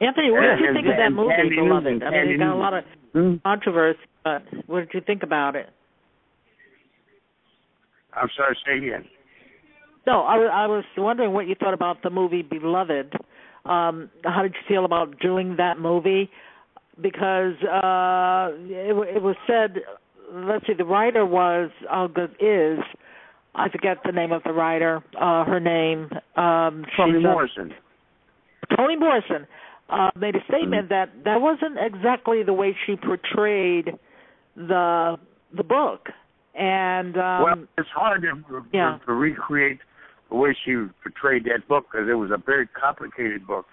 Anthony, what did you think of that movie, Beloved? I mean, it got a lot of Hmm? controversy, but what did you think about it? I'm sorry, say again. No, I, I was wondering what you thought about the movie Beloved. Um, how did you feel about doing that movie? Because uh, it, it was said, let's see, the writer was, uh, good is, I forget the name of the writer, uh, her name. Um, Toni Morrison. Toni Morrison uh, made a statement that that wasn't exactly the way she portrayed the the book, And um, well, it's hard to, yeah. to, recreate the way she portrayed that book because it was a very complicated book.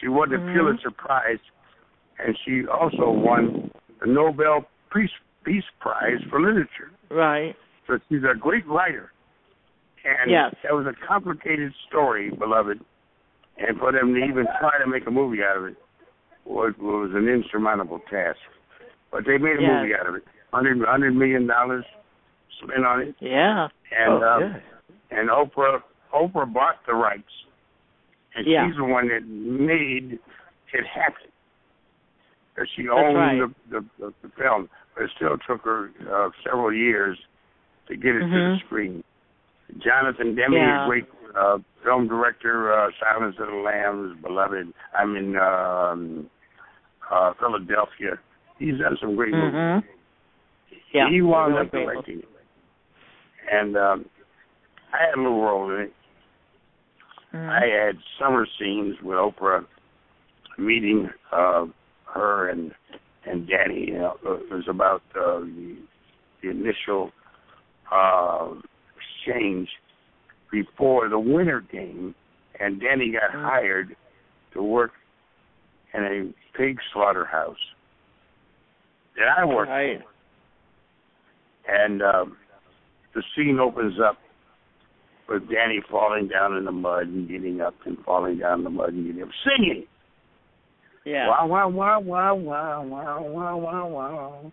She won the Mhm. Pulitzer Prize, and she also won the Nobel Peace Peace Prize for literature. right. So she's a great writer. And Yes. that was a complicated story, beloved. And for them to even try to make a movie out of it was, was an insurmountable task. But they made a Yes. movie out of it. Hundred hundred million dollars spent on it. Yeah. And oh, um, yeah. and Oprah Oprah bought the rights. And Yeah. she's the one that made it happen. 'Cause she owned right. the, the, the film, but it still took her uh, several years to get it to the Mhm. screen. Jonathan Demme, Yeah. a great uh, film director, uh, Silence of the Lambs, beloved. I'm in um, uh, Philadelphia. He's done some great movies. Mhm. Yeah. He wound really up directing it. And um, I had a little role in it. Mhm. I had summer scenes with Oprah meeting uh, her and and Danny. You know, it was about uh, the, the initial uh, exchange before the winter game, and Danny got Mm. hired to work in a pig slaughterhouse that I worked Right. and um, the scene opens up with Danny falling down in the mud and getting up and falling down in the mud and getting up, singing. Yeah. Wow, wow, wow, wow, wow, wow, wow, wow, wow.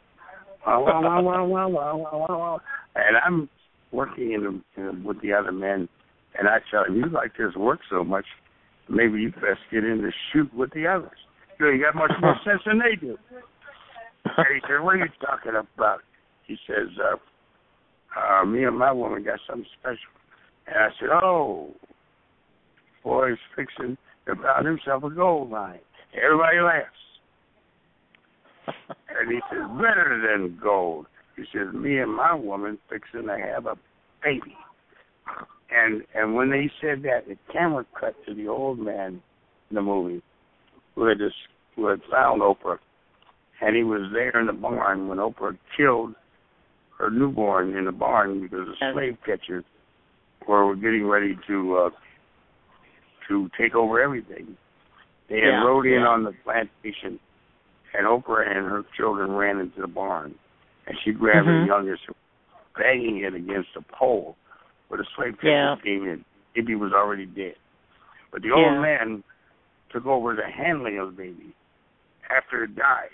Wow, wow, wow, wow, wow, wow, wow, wow. And I'm working in the, in with the other men, and I tell him, you like this work so much, maybe you best get in the shoot with the others. You, you got much more sense than they do. And he said, what are you talking about? He says, uh, uh, me and my woman got something special. And I said, oh, boy's fixing to found himself a gold mine. Everybody laughs. And he says, better than gold. He says, me and my woman fixing to have a baby. And and when they said that, the camera cut to the old man in the movie who had, just, who had found Oprah. And he was there in the barn when Oprah killed her newborn in the barn because the slave catchers were getting ready to uh, to take over everything. They had Yeah, rode in yeah. on the plantation, and Oprah and her children ran into the barn, and she grabbed her Mhm. youngest, banging it against a pole, where the slave catchers Yeah. came in. Ibby was already dead, but the Yeah. old man took over the handling of the baby after it died.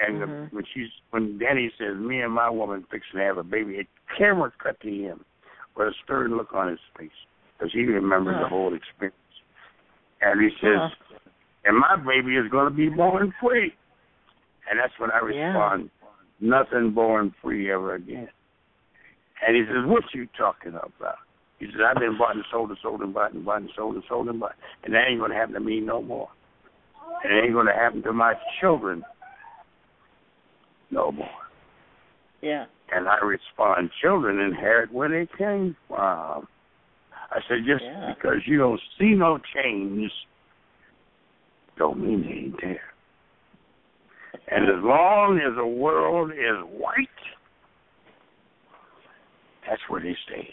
And the, Mhm. when she's when Danny says, "Me and my woman fixing to have a baby," it camera cut to him with a stern look on his face because he remembered Huh. the whole experience. And he says, Huh. "And my baby is going to be born free." And that's when I Yeah. respond, "Nothing born free ever again." And he says, "What you talking about?" He says, "I've been bought and sold and sold and bought and bought and sold and sold and bought, and that ain't going to happen to me no more. And it ain't going to happen to my children no more." Yeah. And I respond, children inherit where they came from. I said, just Yeah. because you don't see no change, don't mean they ain't there. And as long as the world is white, that's where they stay.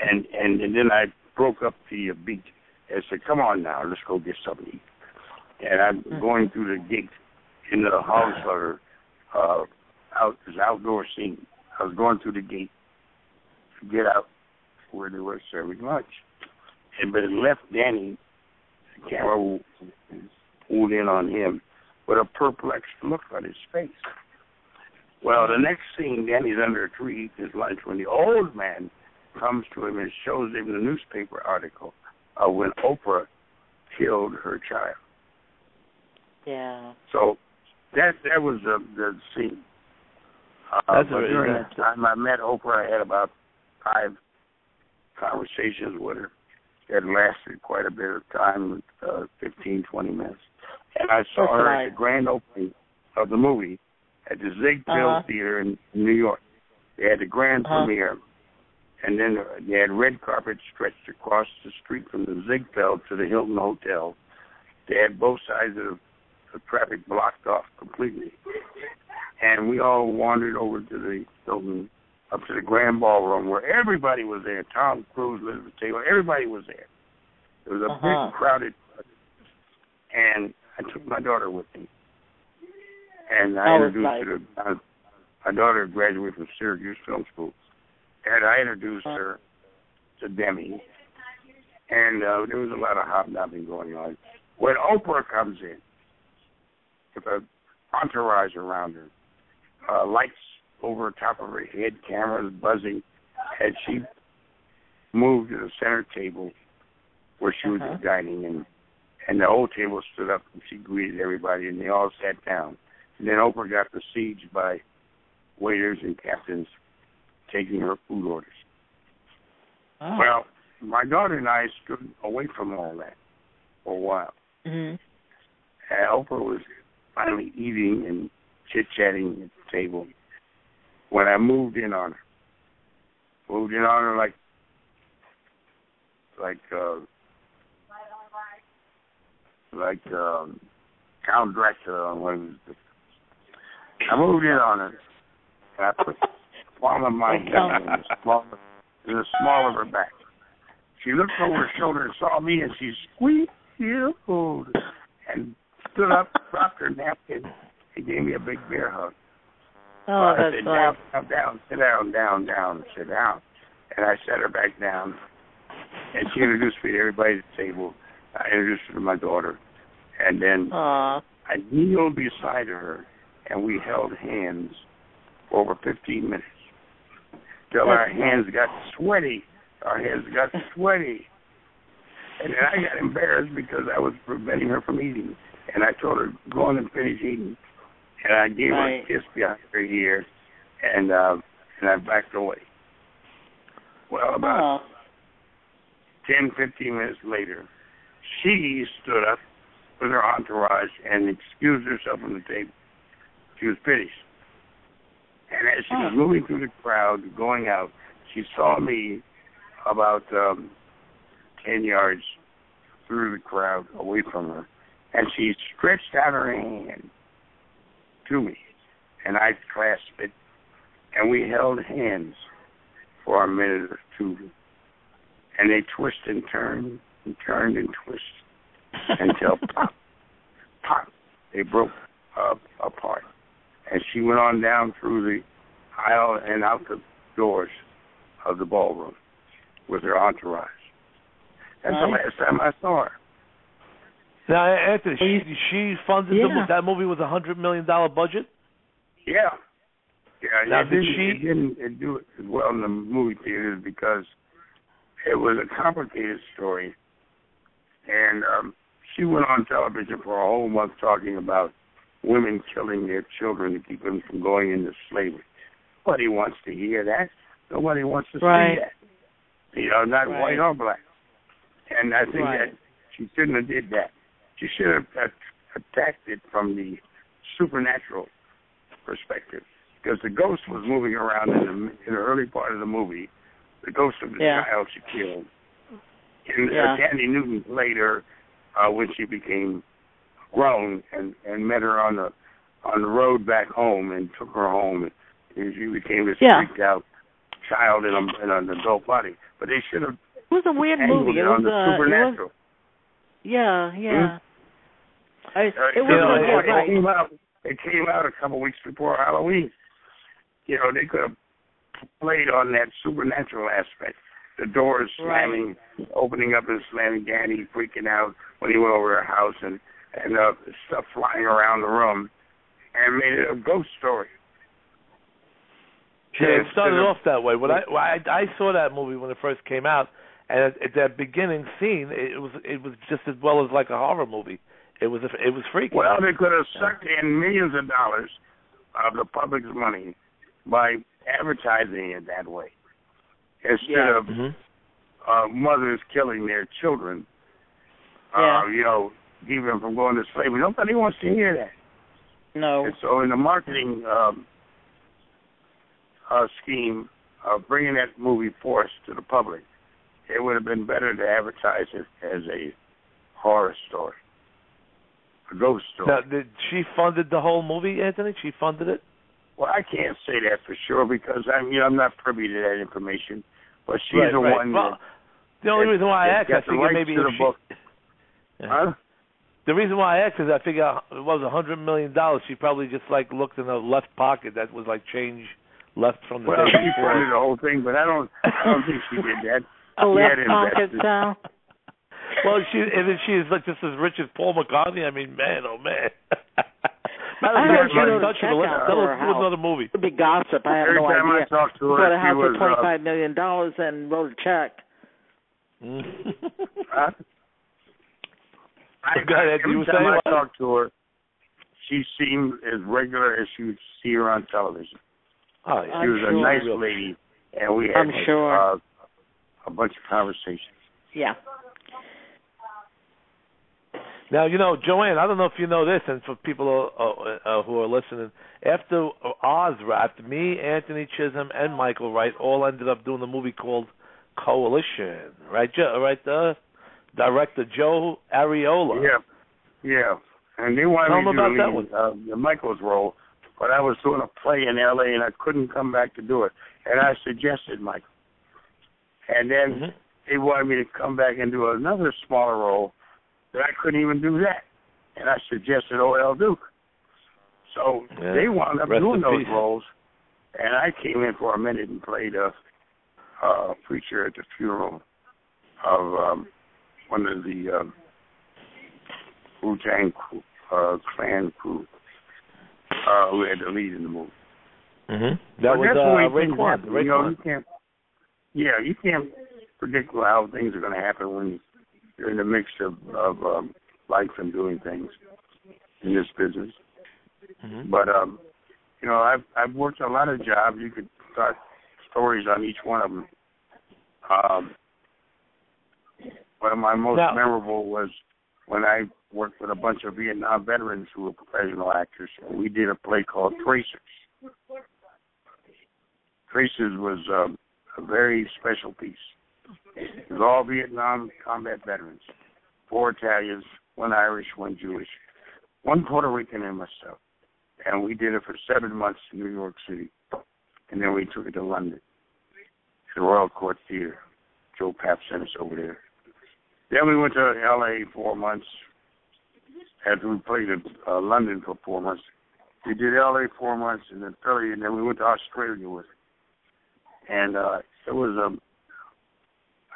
And and, and then I broke up the uh, beat and said, come on now, let's go get something to eat. And I'm Mhm. going through the gate in the house or uh, out this outdoor scene. I was going through the gate to get out where they were serving lunch, and but it left Danny. The camera pulled in on him with a perplexed look on his face. Well, the next scene, Danny's under a tree eating his lunch when the old man comes to him and shows him the newspaper article of when Oprah killed her child. Yeah. So that that was the the scene. Uh, That's but very during that time, I met Oprah. I had about five conversations with her that lasted quite a bit of time, uh, 15, 20 minutes. And I saw That's her right. at the grand opening of the movie at the Ziegfeld Uh-huh. Theater in New York. They had the grand Uh-huh. premiere, and then they had red carpet stretched across the street from the Ziegfeld to the Hilton Hotel. They had both sides of the traffic blocked off completely. And we we all wandered over to the Hilton, up to the Grand Ballroom, where everybody was there. Tom Cruise, Elizabeth Taylor, everybody was there. It was a Uh-huh. big, crowded, and I took my daughter with me, and I introduced her to my, my daughter graduated from Syracuse Film School, and I introduced her to Demme, and uh, there was a lot of hobnobbing going on. When Oprah comes in with a entourage around her, uh, lights over top of her head, cameras buzzing, and she moved to the center table where she was Uh-huh. dining, and and the whole table stood up and she greeted everybody, and they all sat down. And then Oprah got besieged by waiters and captains taking her food orders. Oh. Well, my daughter and I stood away from all that for a while. hmm And Oprah was finally eating and chit chatting at the table when I moved in on her. Moved in on her like like uh like um Count Dracula on one of his I moved in on her and I put palm of my hand in the small in the small of her back. She looked over her shoulder and saw me and she squeaked and stood up, dropped her napkin, and gave me a big bear hug. Oh, I that's said, nice. down, down, down, sit down, down, down, sit down. And I sat her back down, and she introduced me to everybody at the table. I introduced her to my daughter, and then Aw. I kneeled beside her, and we held hands for over 15 minutes till our hands got sweaty. Our hands got sweaty. And then I got embarrassed because I was preventing her from eating. And I told her, go on and finish eating. And I gave Right. her a kiss behind her ear, and uh, and I backed away. Well, about Aw. ten, fifteen minutes later, she stood up with her entourage and excused herself from the table. She was finished. And as she was moving through the crowd, going out, she saw me about um, 10 yards through the crowd away from her. And she stretched out her hand to me. And I clasped it. And we held hands for a minute or two and they twist and turn and turned and twist until pop, pop, they broke up apart. And she went on down through the aisle and out the doors of the ballroom with her entourage. That's the last time I saw her. Now, Anthony, she, she funded Yeah. mo- that movie with a hundred million dollar budget. Yeah. Yeah, Now, it did she- it didn't it do it as well in the movie theaters because it was a complicated story. And um she went on television for a whole month talking about women killing their children to keep them from going into slavery. Nobody wants to hear that. Nobody wants to Right. see that. You know, not Right. white or black. And I think Right. that she shouldn't have did that. She should have attacked it from the supernatural perspective because the ghost was moving around in the in the early part of the movie. The ghost of the Yeah. child she killed. And Yeah. uh, Thandie Newton played her uh, when she became grown and and met her on the on the road back home and took her home and she became this Yeah. freaked out child in, a, in an adult body. But they should have It was a weird movie. it It on was, the uh, it was supernatural. yeah, yeah. I, Uh, it you was know, yeah, it, it right. came out. It came out a couple weeks before Halloween. You know, they could have played on that supernatural aspect. The doors Right. slamming, opening up and slamming. Danny freaking out when he went over her house, and and uh, stuff flying around the room, and made it a ghost story. Yeah, it started off that way. When I, when I I saw that movie when it first came out, and at, at that beginning scene, it was it was just as well as like a horror movie. It was a, it was freaky. Well, they could have sucked in millions of dollars of the public's money by advertising it that way, instead Yeah. of hmm uh, mothers killing their children. Yeah. Uh, you know, keep them from going to slavery. Nobody wants to hear that. No. And so, in the marketing um, uh, scheme of bringing that movie forth to the public, it would have been better to advertise it as a horror story, a ghost story. Now, did she funded the whole movie, Anthony? She funded it. Well, I can't say that for sure because I'm, you know, I'm not privy to that information. But she's right, the right. one. Well, that, the only that- reason why I that asked, I got the figured maybe the she- book. Yeah. Huh? The reason why I asked is I figure it was a hundred million dollars. She probably just like looked in her left pocket that was like change left from the Well, day she before. funded the whole thing, but I don't. I don't think she did that. A left pocket invested. Well, she if she is like just as rich as Paul McCartney, I mean, man, oh man. Matter I of heard fact, she she's wrote a touching check her. Let's, out her do another movie. Could be gossip. I have Every no time idea. I talked to her, Bought a she house for twenty five million dollars and wrote a check. Mm. Uh, huh? I, Go ahead, every you time I what? talked to her, she seemed as regular as you would see her on television. oh, yeah. I'm She was sure. a nice lady, and we had I'm sure. uh, a bunch of conversations. Yeah. Now you know, Joanne. I don't know if you know this, and for people uh, uh, who are listening, after Oz wrapped, me, Anthony Chisholm, and Michael Wright all ended up doing a movie called Coalition. Right, jo- right. Uh, director Joe Areola. Yeah, yeah. And they wanted Tell me to do that the, uh, Michael's role, but I was doing a play in L.A. and I couldn't come back to do it. And I suggested Michael. And then Mhm. they wanted me to come back and do another smaller role that I couldn't even do that. And I suggested O.L. Duke. So Yeah. they wound up Rest doing those peace. roles. And I came in for a minute and played a, a preacher at the funeral of um, one of the um, Wu Tang uh, Clan crew uh, who had the lead in the movie. Mhm. But That was the way uh, Raekwon. happen. You know, you can't. Yeah, you can't predict how things are going to happen when you're in the mix of of um, life and doing things in this business. Mhm. But um, you know, I've I've worked a lot of jobs. You could start stories on each one of them. Um, one of my most Now- memorable was when I worked with a bunch of Vietnam veterans who were professional actors, and we did a play called Tracers. Tracers was um, a very special piece. Was all Vietnam combat veterans, four Italians, one Irish, one Jewish, one Puerto Rican, and myself. And we did it for seven months in New York City, and then we took it to London, to the Royal Court Theater. Joe Papp sent us over there. Then we went to L.A. four months. After we played in uh, London for four months, we did L.A. four months, and then Philly, and then we went to Australia with it. And uh, it was um,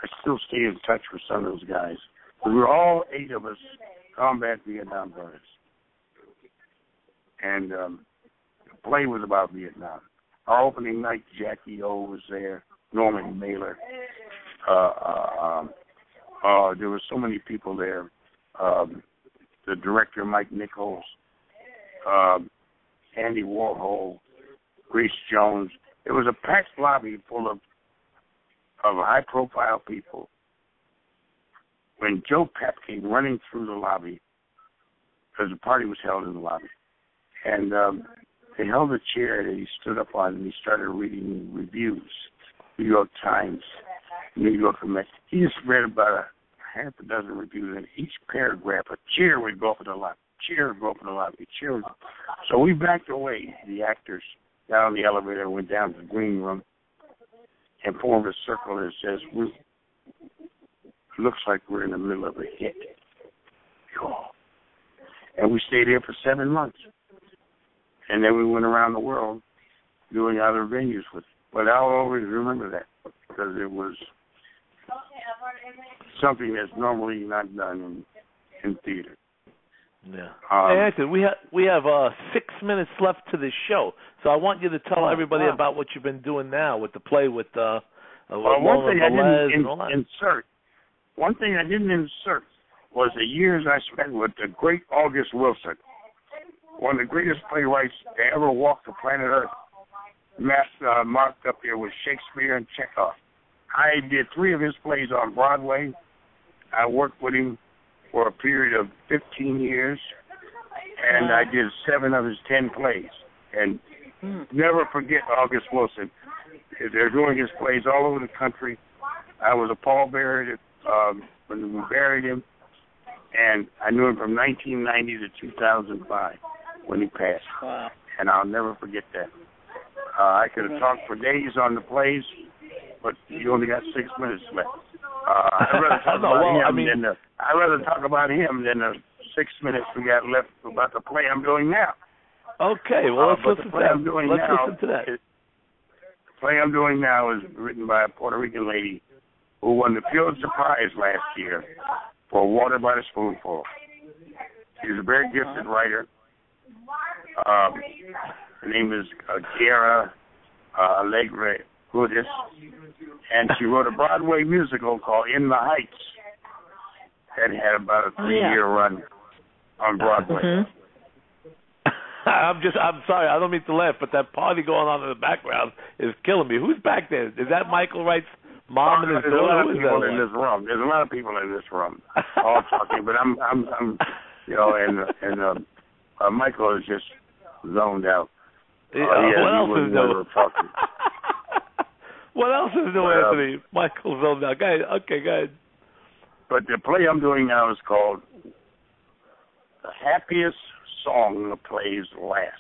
I still stay in touch with some of those guys. We were all eight of us combat Vietnam veterans, and um, the play was about Vietnam. Our opening night, Jackie O was there, Norman Mailer. Uh, uh, um, uh, there were so many people there. Um, the director, Mike Nichols, um, Andy Warhol, Grace Jones. It was a packed lobby full of of high profile people. When Joe Papp came running through the lobby, because the party was held in the lobby, and um, they held a chair that he stood up on and he started reading reviews, New York Times, New York Met. He just read about a half a dozen reviews, and each paragraph, a chair would go up in the lobby, chair would go up in the lobby. Would... So we backed away, the actors, down on the elevator, went down to the green room, and formed a circle that says, we, looks like we're in the middle of a hit. And we stayed there for seven months. And then we went around the world doing other venues with But I'll always remember that because it was something that's normally not done in, in theater. Yeah. Um, hey, Anthony, we have we have uh six minutes left to the show, so I want you to tell Oh, everybody wow. about what you've been doing now with the play with uh, uh Well, one thing I didn't and all that. in, insert, one thing I didn't insert was the years I spent with the great August Wilson, one of the greatest playwrights to ever walk the planet Earth. Matt uh, marked up here with Shakespeare and Chekhov. I did three of his plays on Broadway. I worked with him for a period of 15 years, and I did seven of his 10 plays. And Hmm. never forget August Wilson. They're doing his plays all over the country. I was a pallbearer um, when we buried him, and I knew him from 1990 to 2005 when he passed, Wow. and I'll never forget that. Uh, I could have talked for days on the plays, but you only got six minutes left. Uh, I'd rather talk No, about well, him I mean- than the, I'd rather talk about him than the six minutes we got left about the play I'm doing now. Okay, well Uh, let's but listen to that. I'm doing Let's now listen to that. is- The play I'm doing now is written by a Puerto Rican lady who won the Pulitzer Prize last year for Water by the Spoonful. She's a very gifted writer. Um, her name is uh, Quiara uh, Alegría Hudes, and she wrote a Broadway musical called In the Heights that had about a Oh, yeah. three-year run on Broadway. Mhm. I'm just I'm sorry, I don't mean to laugh, but that party going on in the background is killing me. Who's back there? Is that Michael Wright's mom and his There's a lot of people that? in this room. There's a lot of people in this room, all talking. But I'm, I'm, I'm, you know, and and um, uh, Michael is just zoned out. Yeah, Oh, yeah, what he else wouldn't is know new? what we're talking. what else is new, Well, Anthony? Michael's on now. Go ahead. Okay, go ahead. But the play I'm doing now is called "The Happiest Song Plays Last."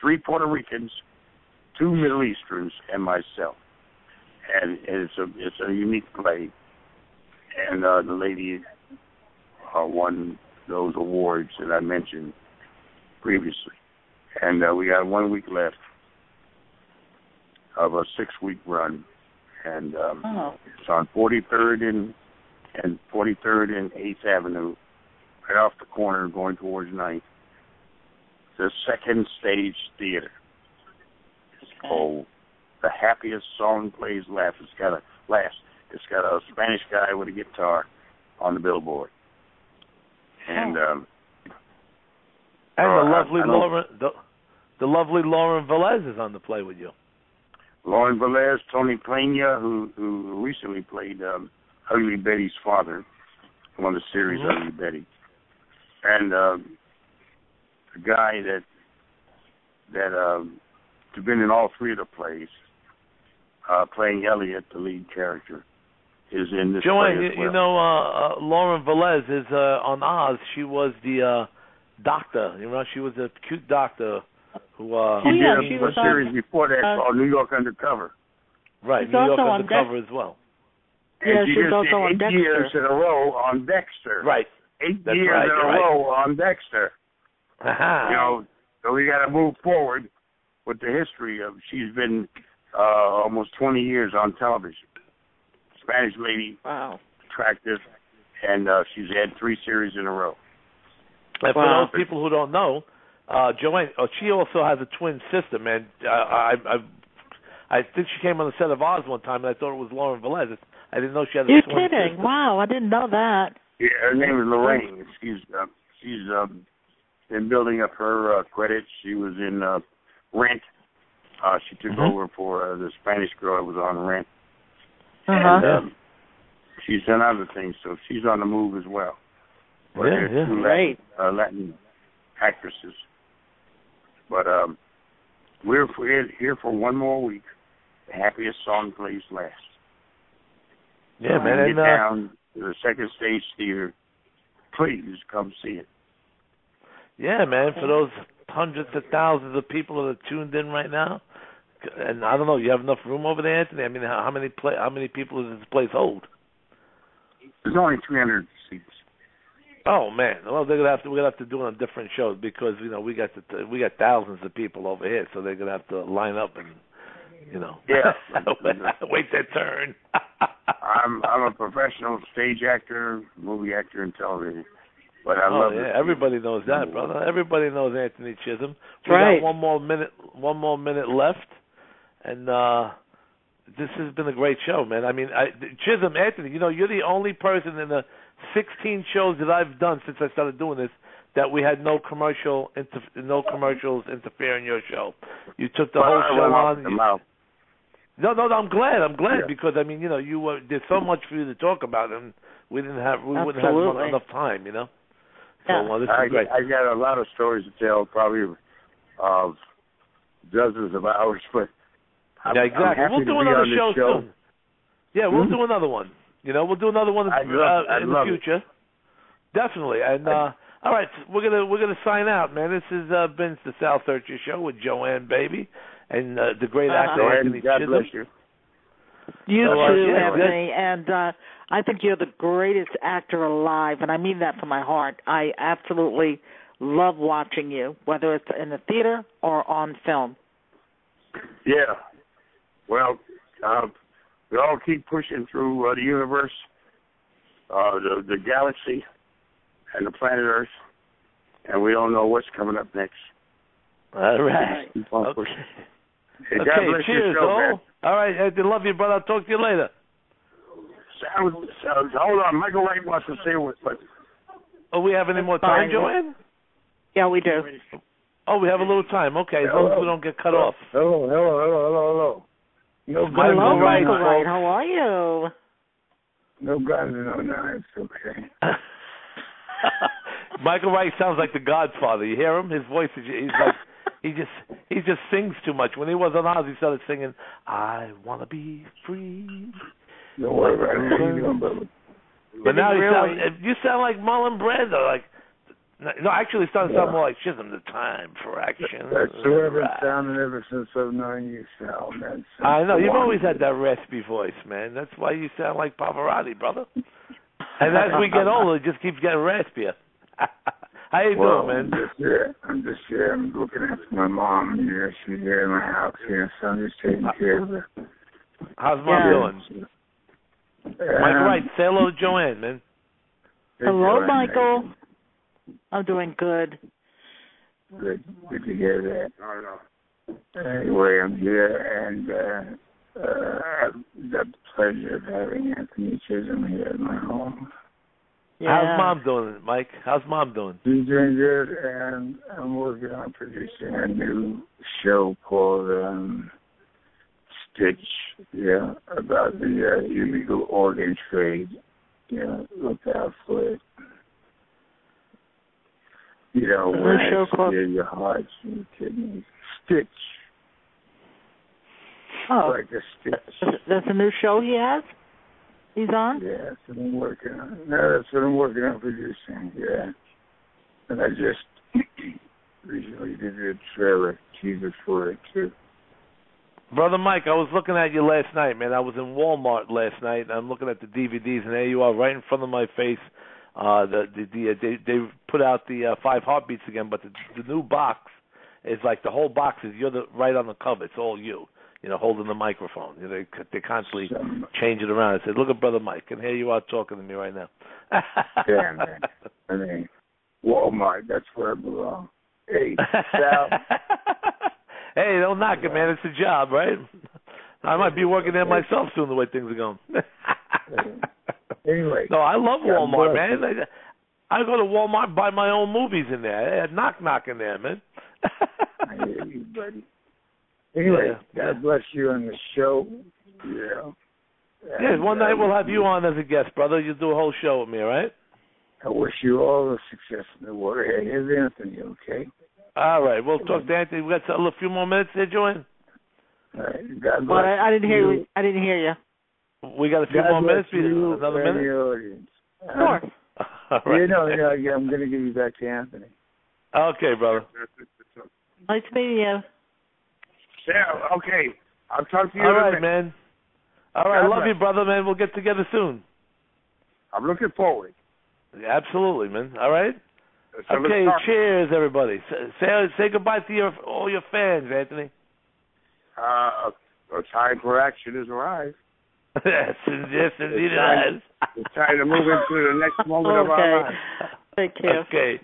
Three Puerto Ricans, two Middle Easterns, and myself, and it's a it's a unique play. And uh, the lady uh, won those awards that I mentioned previously, and uh, we got one week left of a six week run, and um, Oh. it's on 43rd and and 43rd and 8th Avenue, right off the corner going towards 9th. The second stage theater. It's called The Happiest Song Plays Last. It's got a last. It's got a Spanish guy with a guitar on the billboard. And um And Uh, the I- lovely I Lauren the, the lovely Lauren Velez is on the play with you. Lauren Velez, Tony Plana, who who recently played um, Ugly Betty's father on the series Mhm. Ugly Betty, and um, the guy that that um, has been in all three of the plays, uh, playing Elliot, the lead character, is in this Joanne, play you, as well. you know uh, uh Lauren Velez is uh on Oz. She was the uh doctor. You know, she was a cute doctor who uh she Oh, yeah, did she a was on- series before that uh, called New York Undercover. right, She's New York also on undercover as well. And Yeah, she she was also on eight Dexter. years in a row on Dexter. Right. Eight That's years right, in a right. row on Dexter. Aha. you know, so we got to move forward with the history of. She's been uh almost 20 years on television. Spanish lady, Wow. attractive, and uh she's had three series in a row. And for Wow. those people who don't know, uh, Joanne, oh, she also has a twin sister, man. Uh, I, I, I think she came on the set of Oz one time, and I thought it was Lauren Velez. I didn't know she had a You're twin kidding. sister. Wow, I didn't know that. Yeah, her name is Lorraine. She's uh, she's um been building up her uh, credits. She was in uh Rent. Uh she took Mhm. over for uh, the Spanish girl that was on Rent. Uh And, huh. um, she's done other things, so she's on the move as well. But Yeah, yeah. Latin, Great. uh, Latin actresses. But um, we're for, here for one more week. The happiest song plays last. Yeah, man. And uh, down to the second stage theater, please come see it. yeah, man. For those hundreds of thousands of people that are tuned in right now, and I don't know, you have enough room over there, Anthony? I mean, how, how many play, how many people does this place hold? There's only 300 seats. Oh man, well they're gonna have to we're gonna have to do it on different shows because you know we got the we got thousands of people over here, so they're gonna have to line up and you know Yeah. wait their turn. I'm I'm a professional stage actor, movie actor, and television. But I oh love yeah, this. everybody knows that, brother. Everybody knows Anthony Chisholm. We Right. got one more minute, one more minute left, and uh this has been a great show, man. I mean, I, Chisholm, Anthony, you know, you're the only person in the 16 shows that I've done since I started doing this that we had no commercial, inter- no commercials interfere in your show. You took the Well, whole I show run off on. the you- mouth. no, no, no, I'm glad. I'm glad Yeah. because I mean, you know, you were, there's so much for you to talk about, and we didn't have we wouldn't have enough time, you know. So Yeah. uh, this I, is great. I got a lot of stories to tell, probably of dozens of hours, but I'm, yeah, I'm happy We'll to do be another on show, show. soon. Yeah, we'll Hmm? do another one. You know, we'll do another one I'd love- uh, I'd in the love it. future. Definitely, and uh All right, we're gonna we're gonna sign out, man. This has uh, been the Sal Sirchia Show with Joanne Baby and uh, the great Uh-huh. actor Go ahead. Anthony God Chisholm. bless you. You Oh, uh, too, yeah, Anthony, and uh, I think you're the greatest actor alive, and I mean that from my heart. I absolutely love watching you, whether it's in the theater or on film. Yeah. Well, uh, we all keep pushing through uh, the universe, uh, the the galaxy, and the planet Earth, and we don't know what's coming up next. All right. Okay. Hey, God Okay. bless Cheers, show, all. All right. I love you, brother. I'll talk to you later. Sound, sound, hold on, Michael Wright wants to say what, but Oh, we have any more time, Fine. Joanne? Yeah, we do. Oh, we have a little time. Okay, as long as we don't get cut off. Hello, hello, hello, hello, hello. No guns, Hello, no Wright, Michael knives. Wright. How are you? No guns, no knives. Okay. Michael Wright sounds like the Godfather. You hear him? His voice is he's like he just he just sings too much. When he was on Oz, he started singing, "I wanna be free." Don't worry about it. How you doing, brother? But now you Really? sound you sound like Marlon Brando. Like no, actually, it started to sound more like Chisholm. The time for action. That's the way I've Right. sounding ever since I've known you, Sal. Man. I know you've always had that raspy voice, man. That's why you sound like Pavarotti, brother. And as we get older, it just keeps getting raspier. How you well, doing, I'm man? just here. I'm just here. I'm looking after my mom here. She's here in my house here, so I'm just taking uh, care of her. How's mom Yeah. doing? Michael um, Wright, say hello to Joanne, man. Hello, Michael. I'm doing good. Good, good to hear that. Anyway, I'm here, and uh, uh, I've got the pleasure of having Anthony Chisholm here at my home. Yeah. How's mom doing, Mike? How's mom doing? She's doing good, and I'm working on producing a new show called um, Stitch. Yeah, about the uh, illegal organ trade. Yeah, look out for it. You know, A new when show I called- steal your hearts and your kidneys. Stitch, Oh, like a stitch. that's- that's a new show he has. He's on. Yeah, that's what I'm working on. No, that's what I'm working on producing. Yeah, and I just recently did a trailer teaser for it too. Brother Mike, I was looking at you last night, man. I was in Walmart last night, and I'm looking at the DVDs, and there you are, right in front of my face. Uh, the the, the uh, they they put out the uh, five heartbeats again, but the the new box is like the whole box is you're the right on the cover. It's all you, you know, holding the microphone. You know, they they constantly change it around. I said, look at Brother Mike, and here you are talking to me right now. Yeah, man. I mean, Walmart. That's where I belong. Hey, Sal. hey, don't knock it, man. It's a job, right? I might be working there myself soon, the way things are going. Anyway, no, I love God Walmart, bless man. I, I go to Walmart, buy my own movies in there. I had knock knock in there, man. I hear you, buddy. Anyway, Yeah. God bless you on the show. Yeah. yeah, And, one night uh, we'll have you on as a guest, brother. You'll do a whole show with me, all right? I wish you all the success in the world. Hey, here's Anthony, okay? All right, we'll talk to Anthony. We got a little few more minutes there, Joanne. All right. God bless But I, I didn't hear. you. You. I didn't hear you. We got a few God more minutes. you Another and minute. the audience. Sure. All right. You know, you know, yeah, I'm going to give you back to Anthony. Okay, brother. Nice meeting you. Yeah, okay. I'll talk to you All in a right, minute. man. All right, God love bless. you, brother, man. We'll get together soon. I'm looking forward. Absolutely, man. All right. So Okay. Cheers, everybody. Say say goodbye to your all your fans, Anthony. Uh, the time for action has arrived. Yes, yes, indeed it time- has. It's time to move into the next moment of our Okay. lives. Take care. Okay.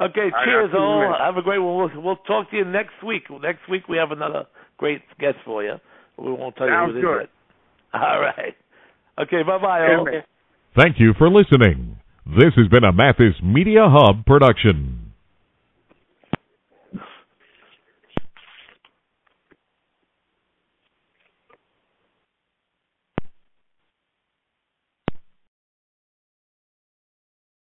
Okay, right, cheers I'll see you all. later. Have a great one. We'll, we'll talk to you next week. Next week we have another great guest for you. We won't tell Sounds you who it is good. yet. All right. Okay, bye-bye. Yeah, all. Thank you for listening. This has been a Mathis Media Hub production.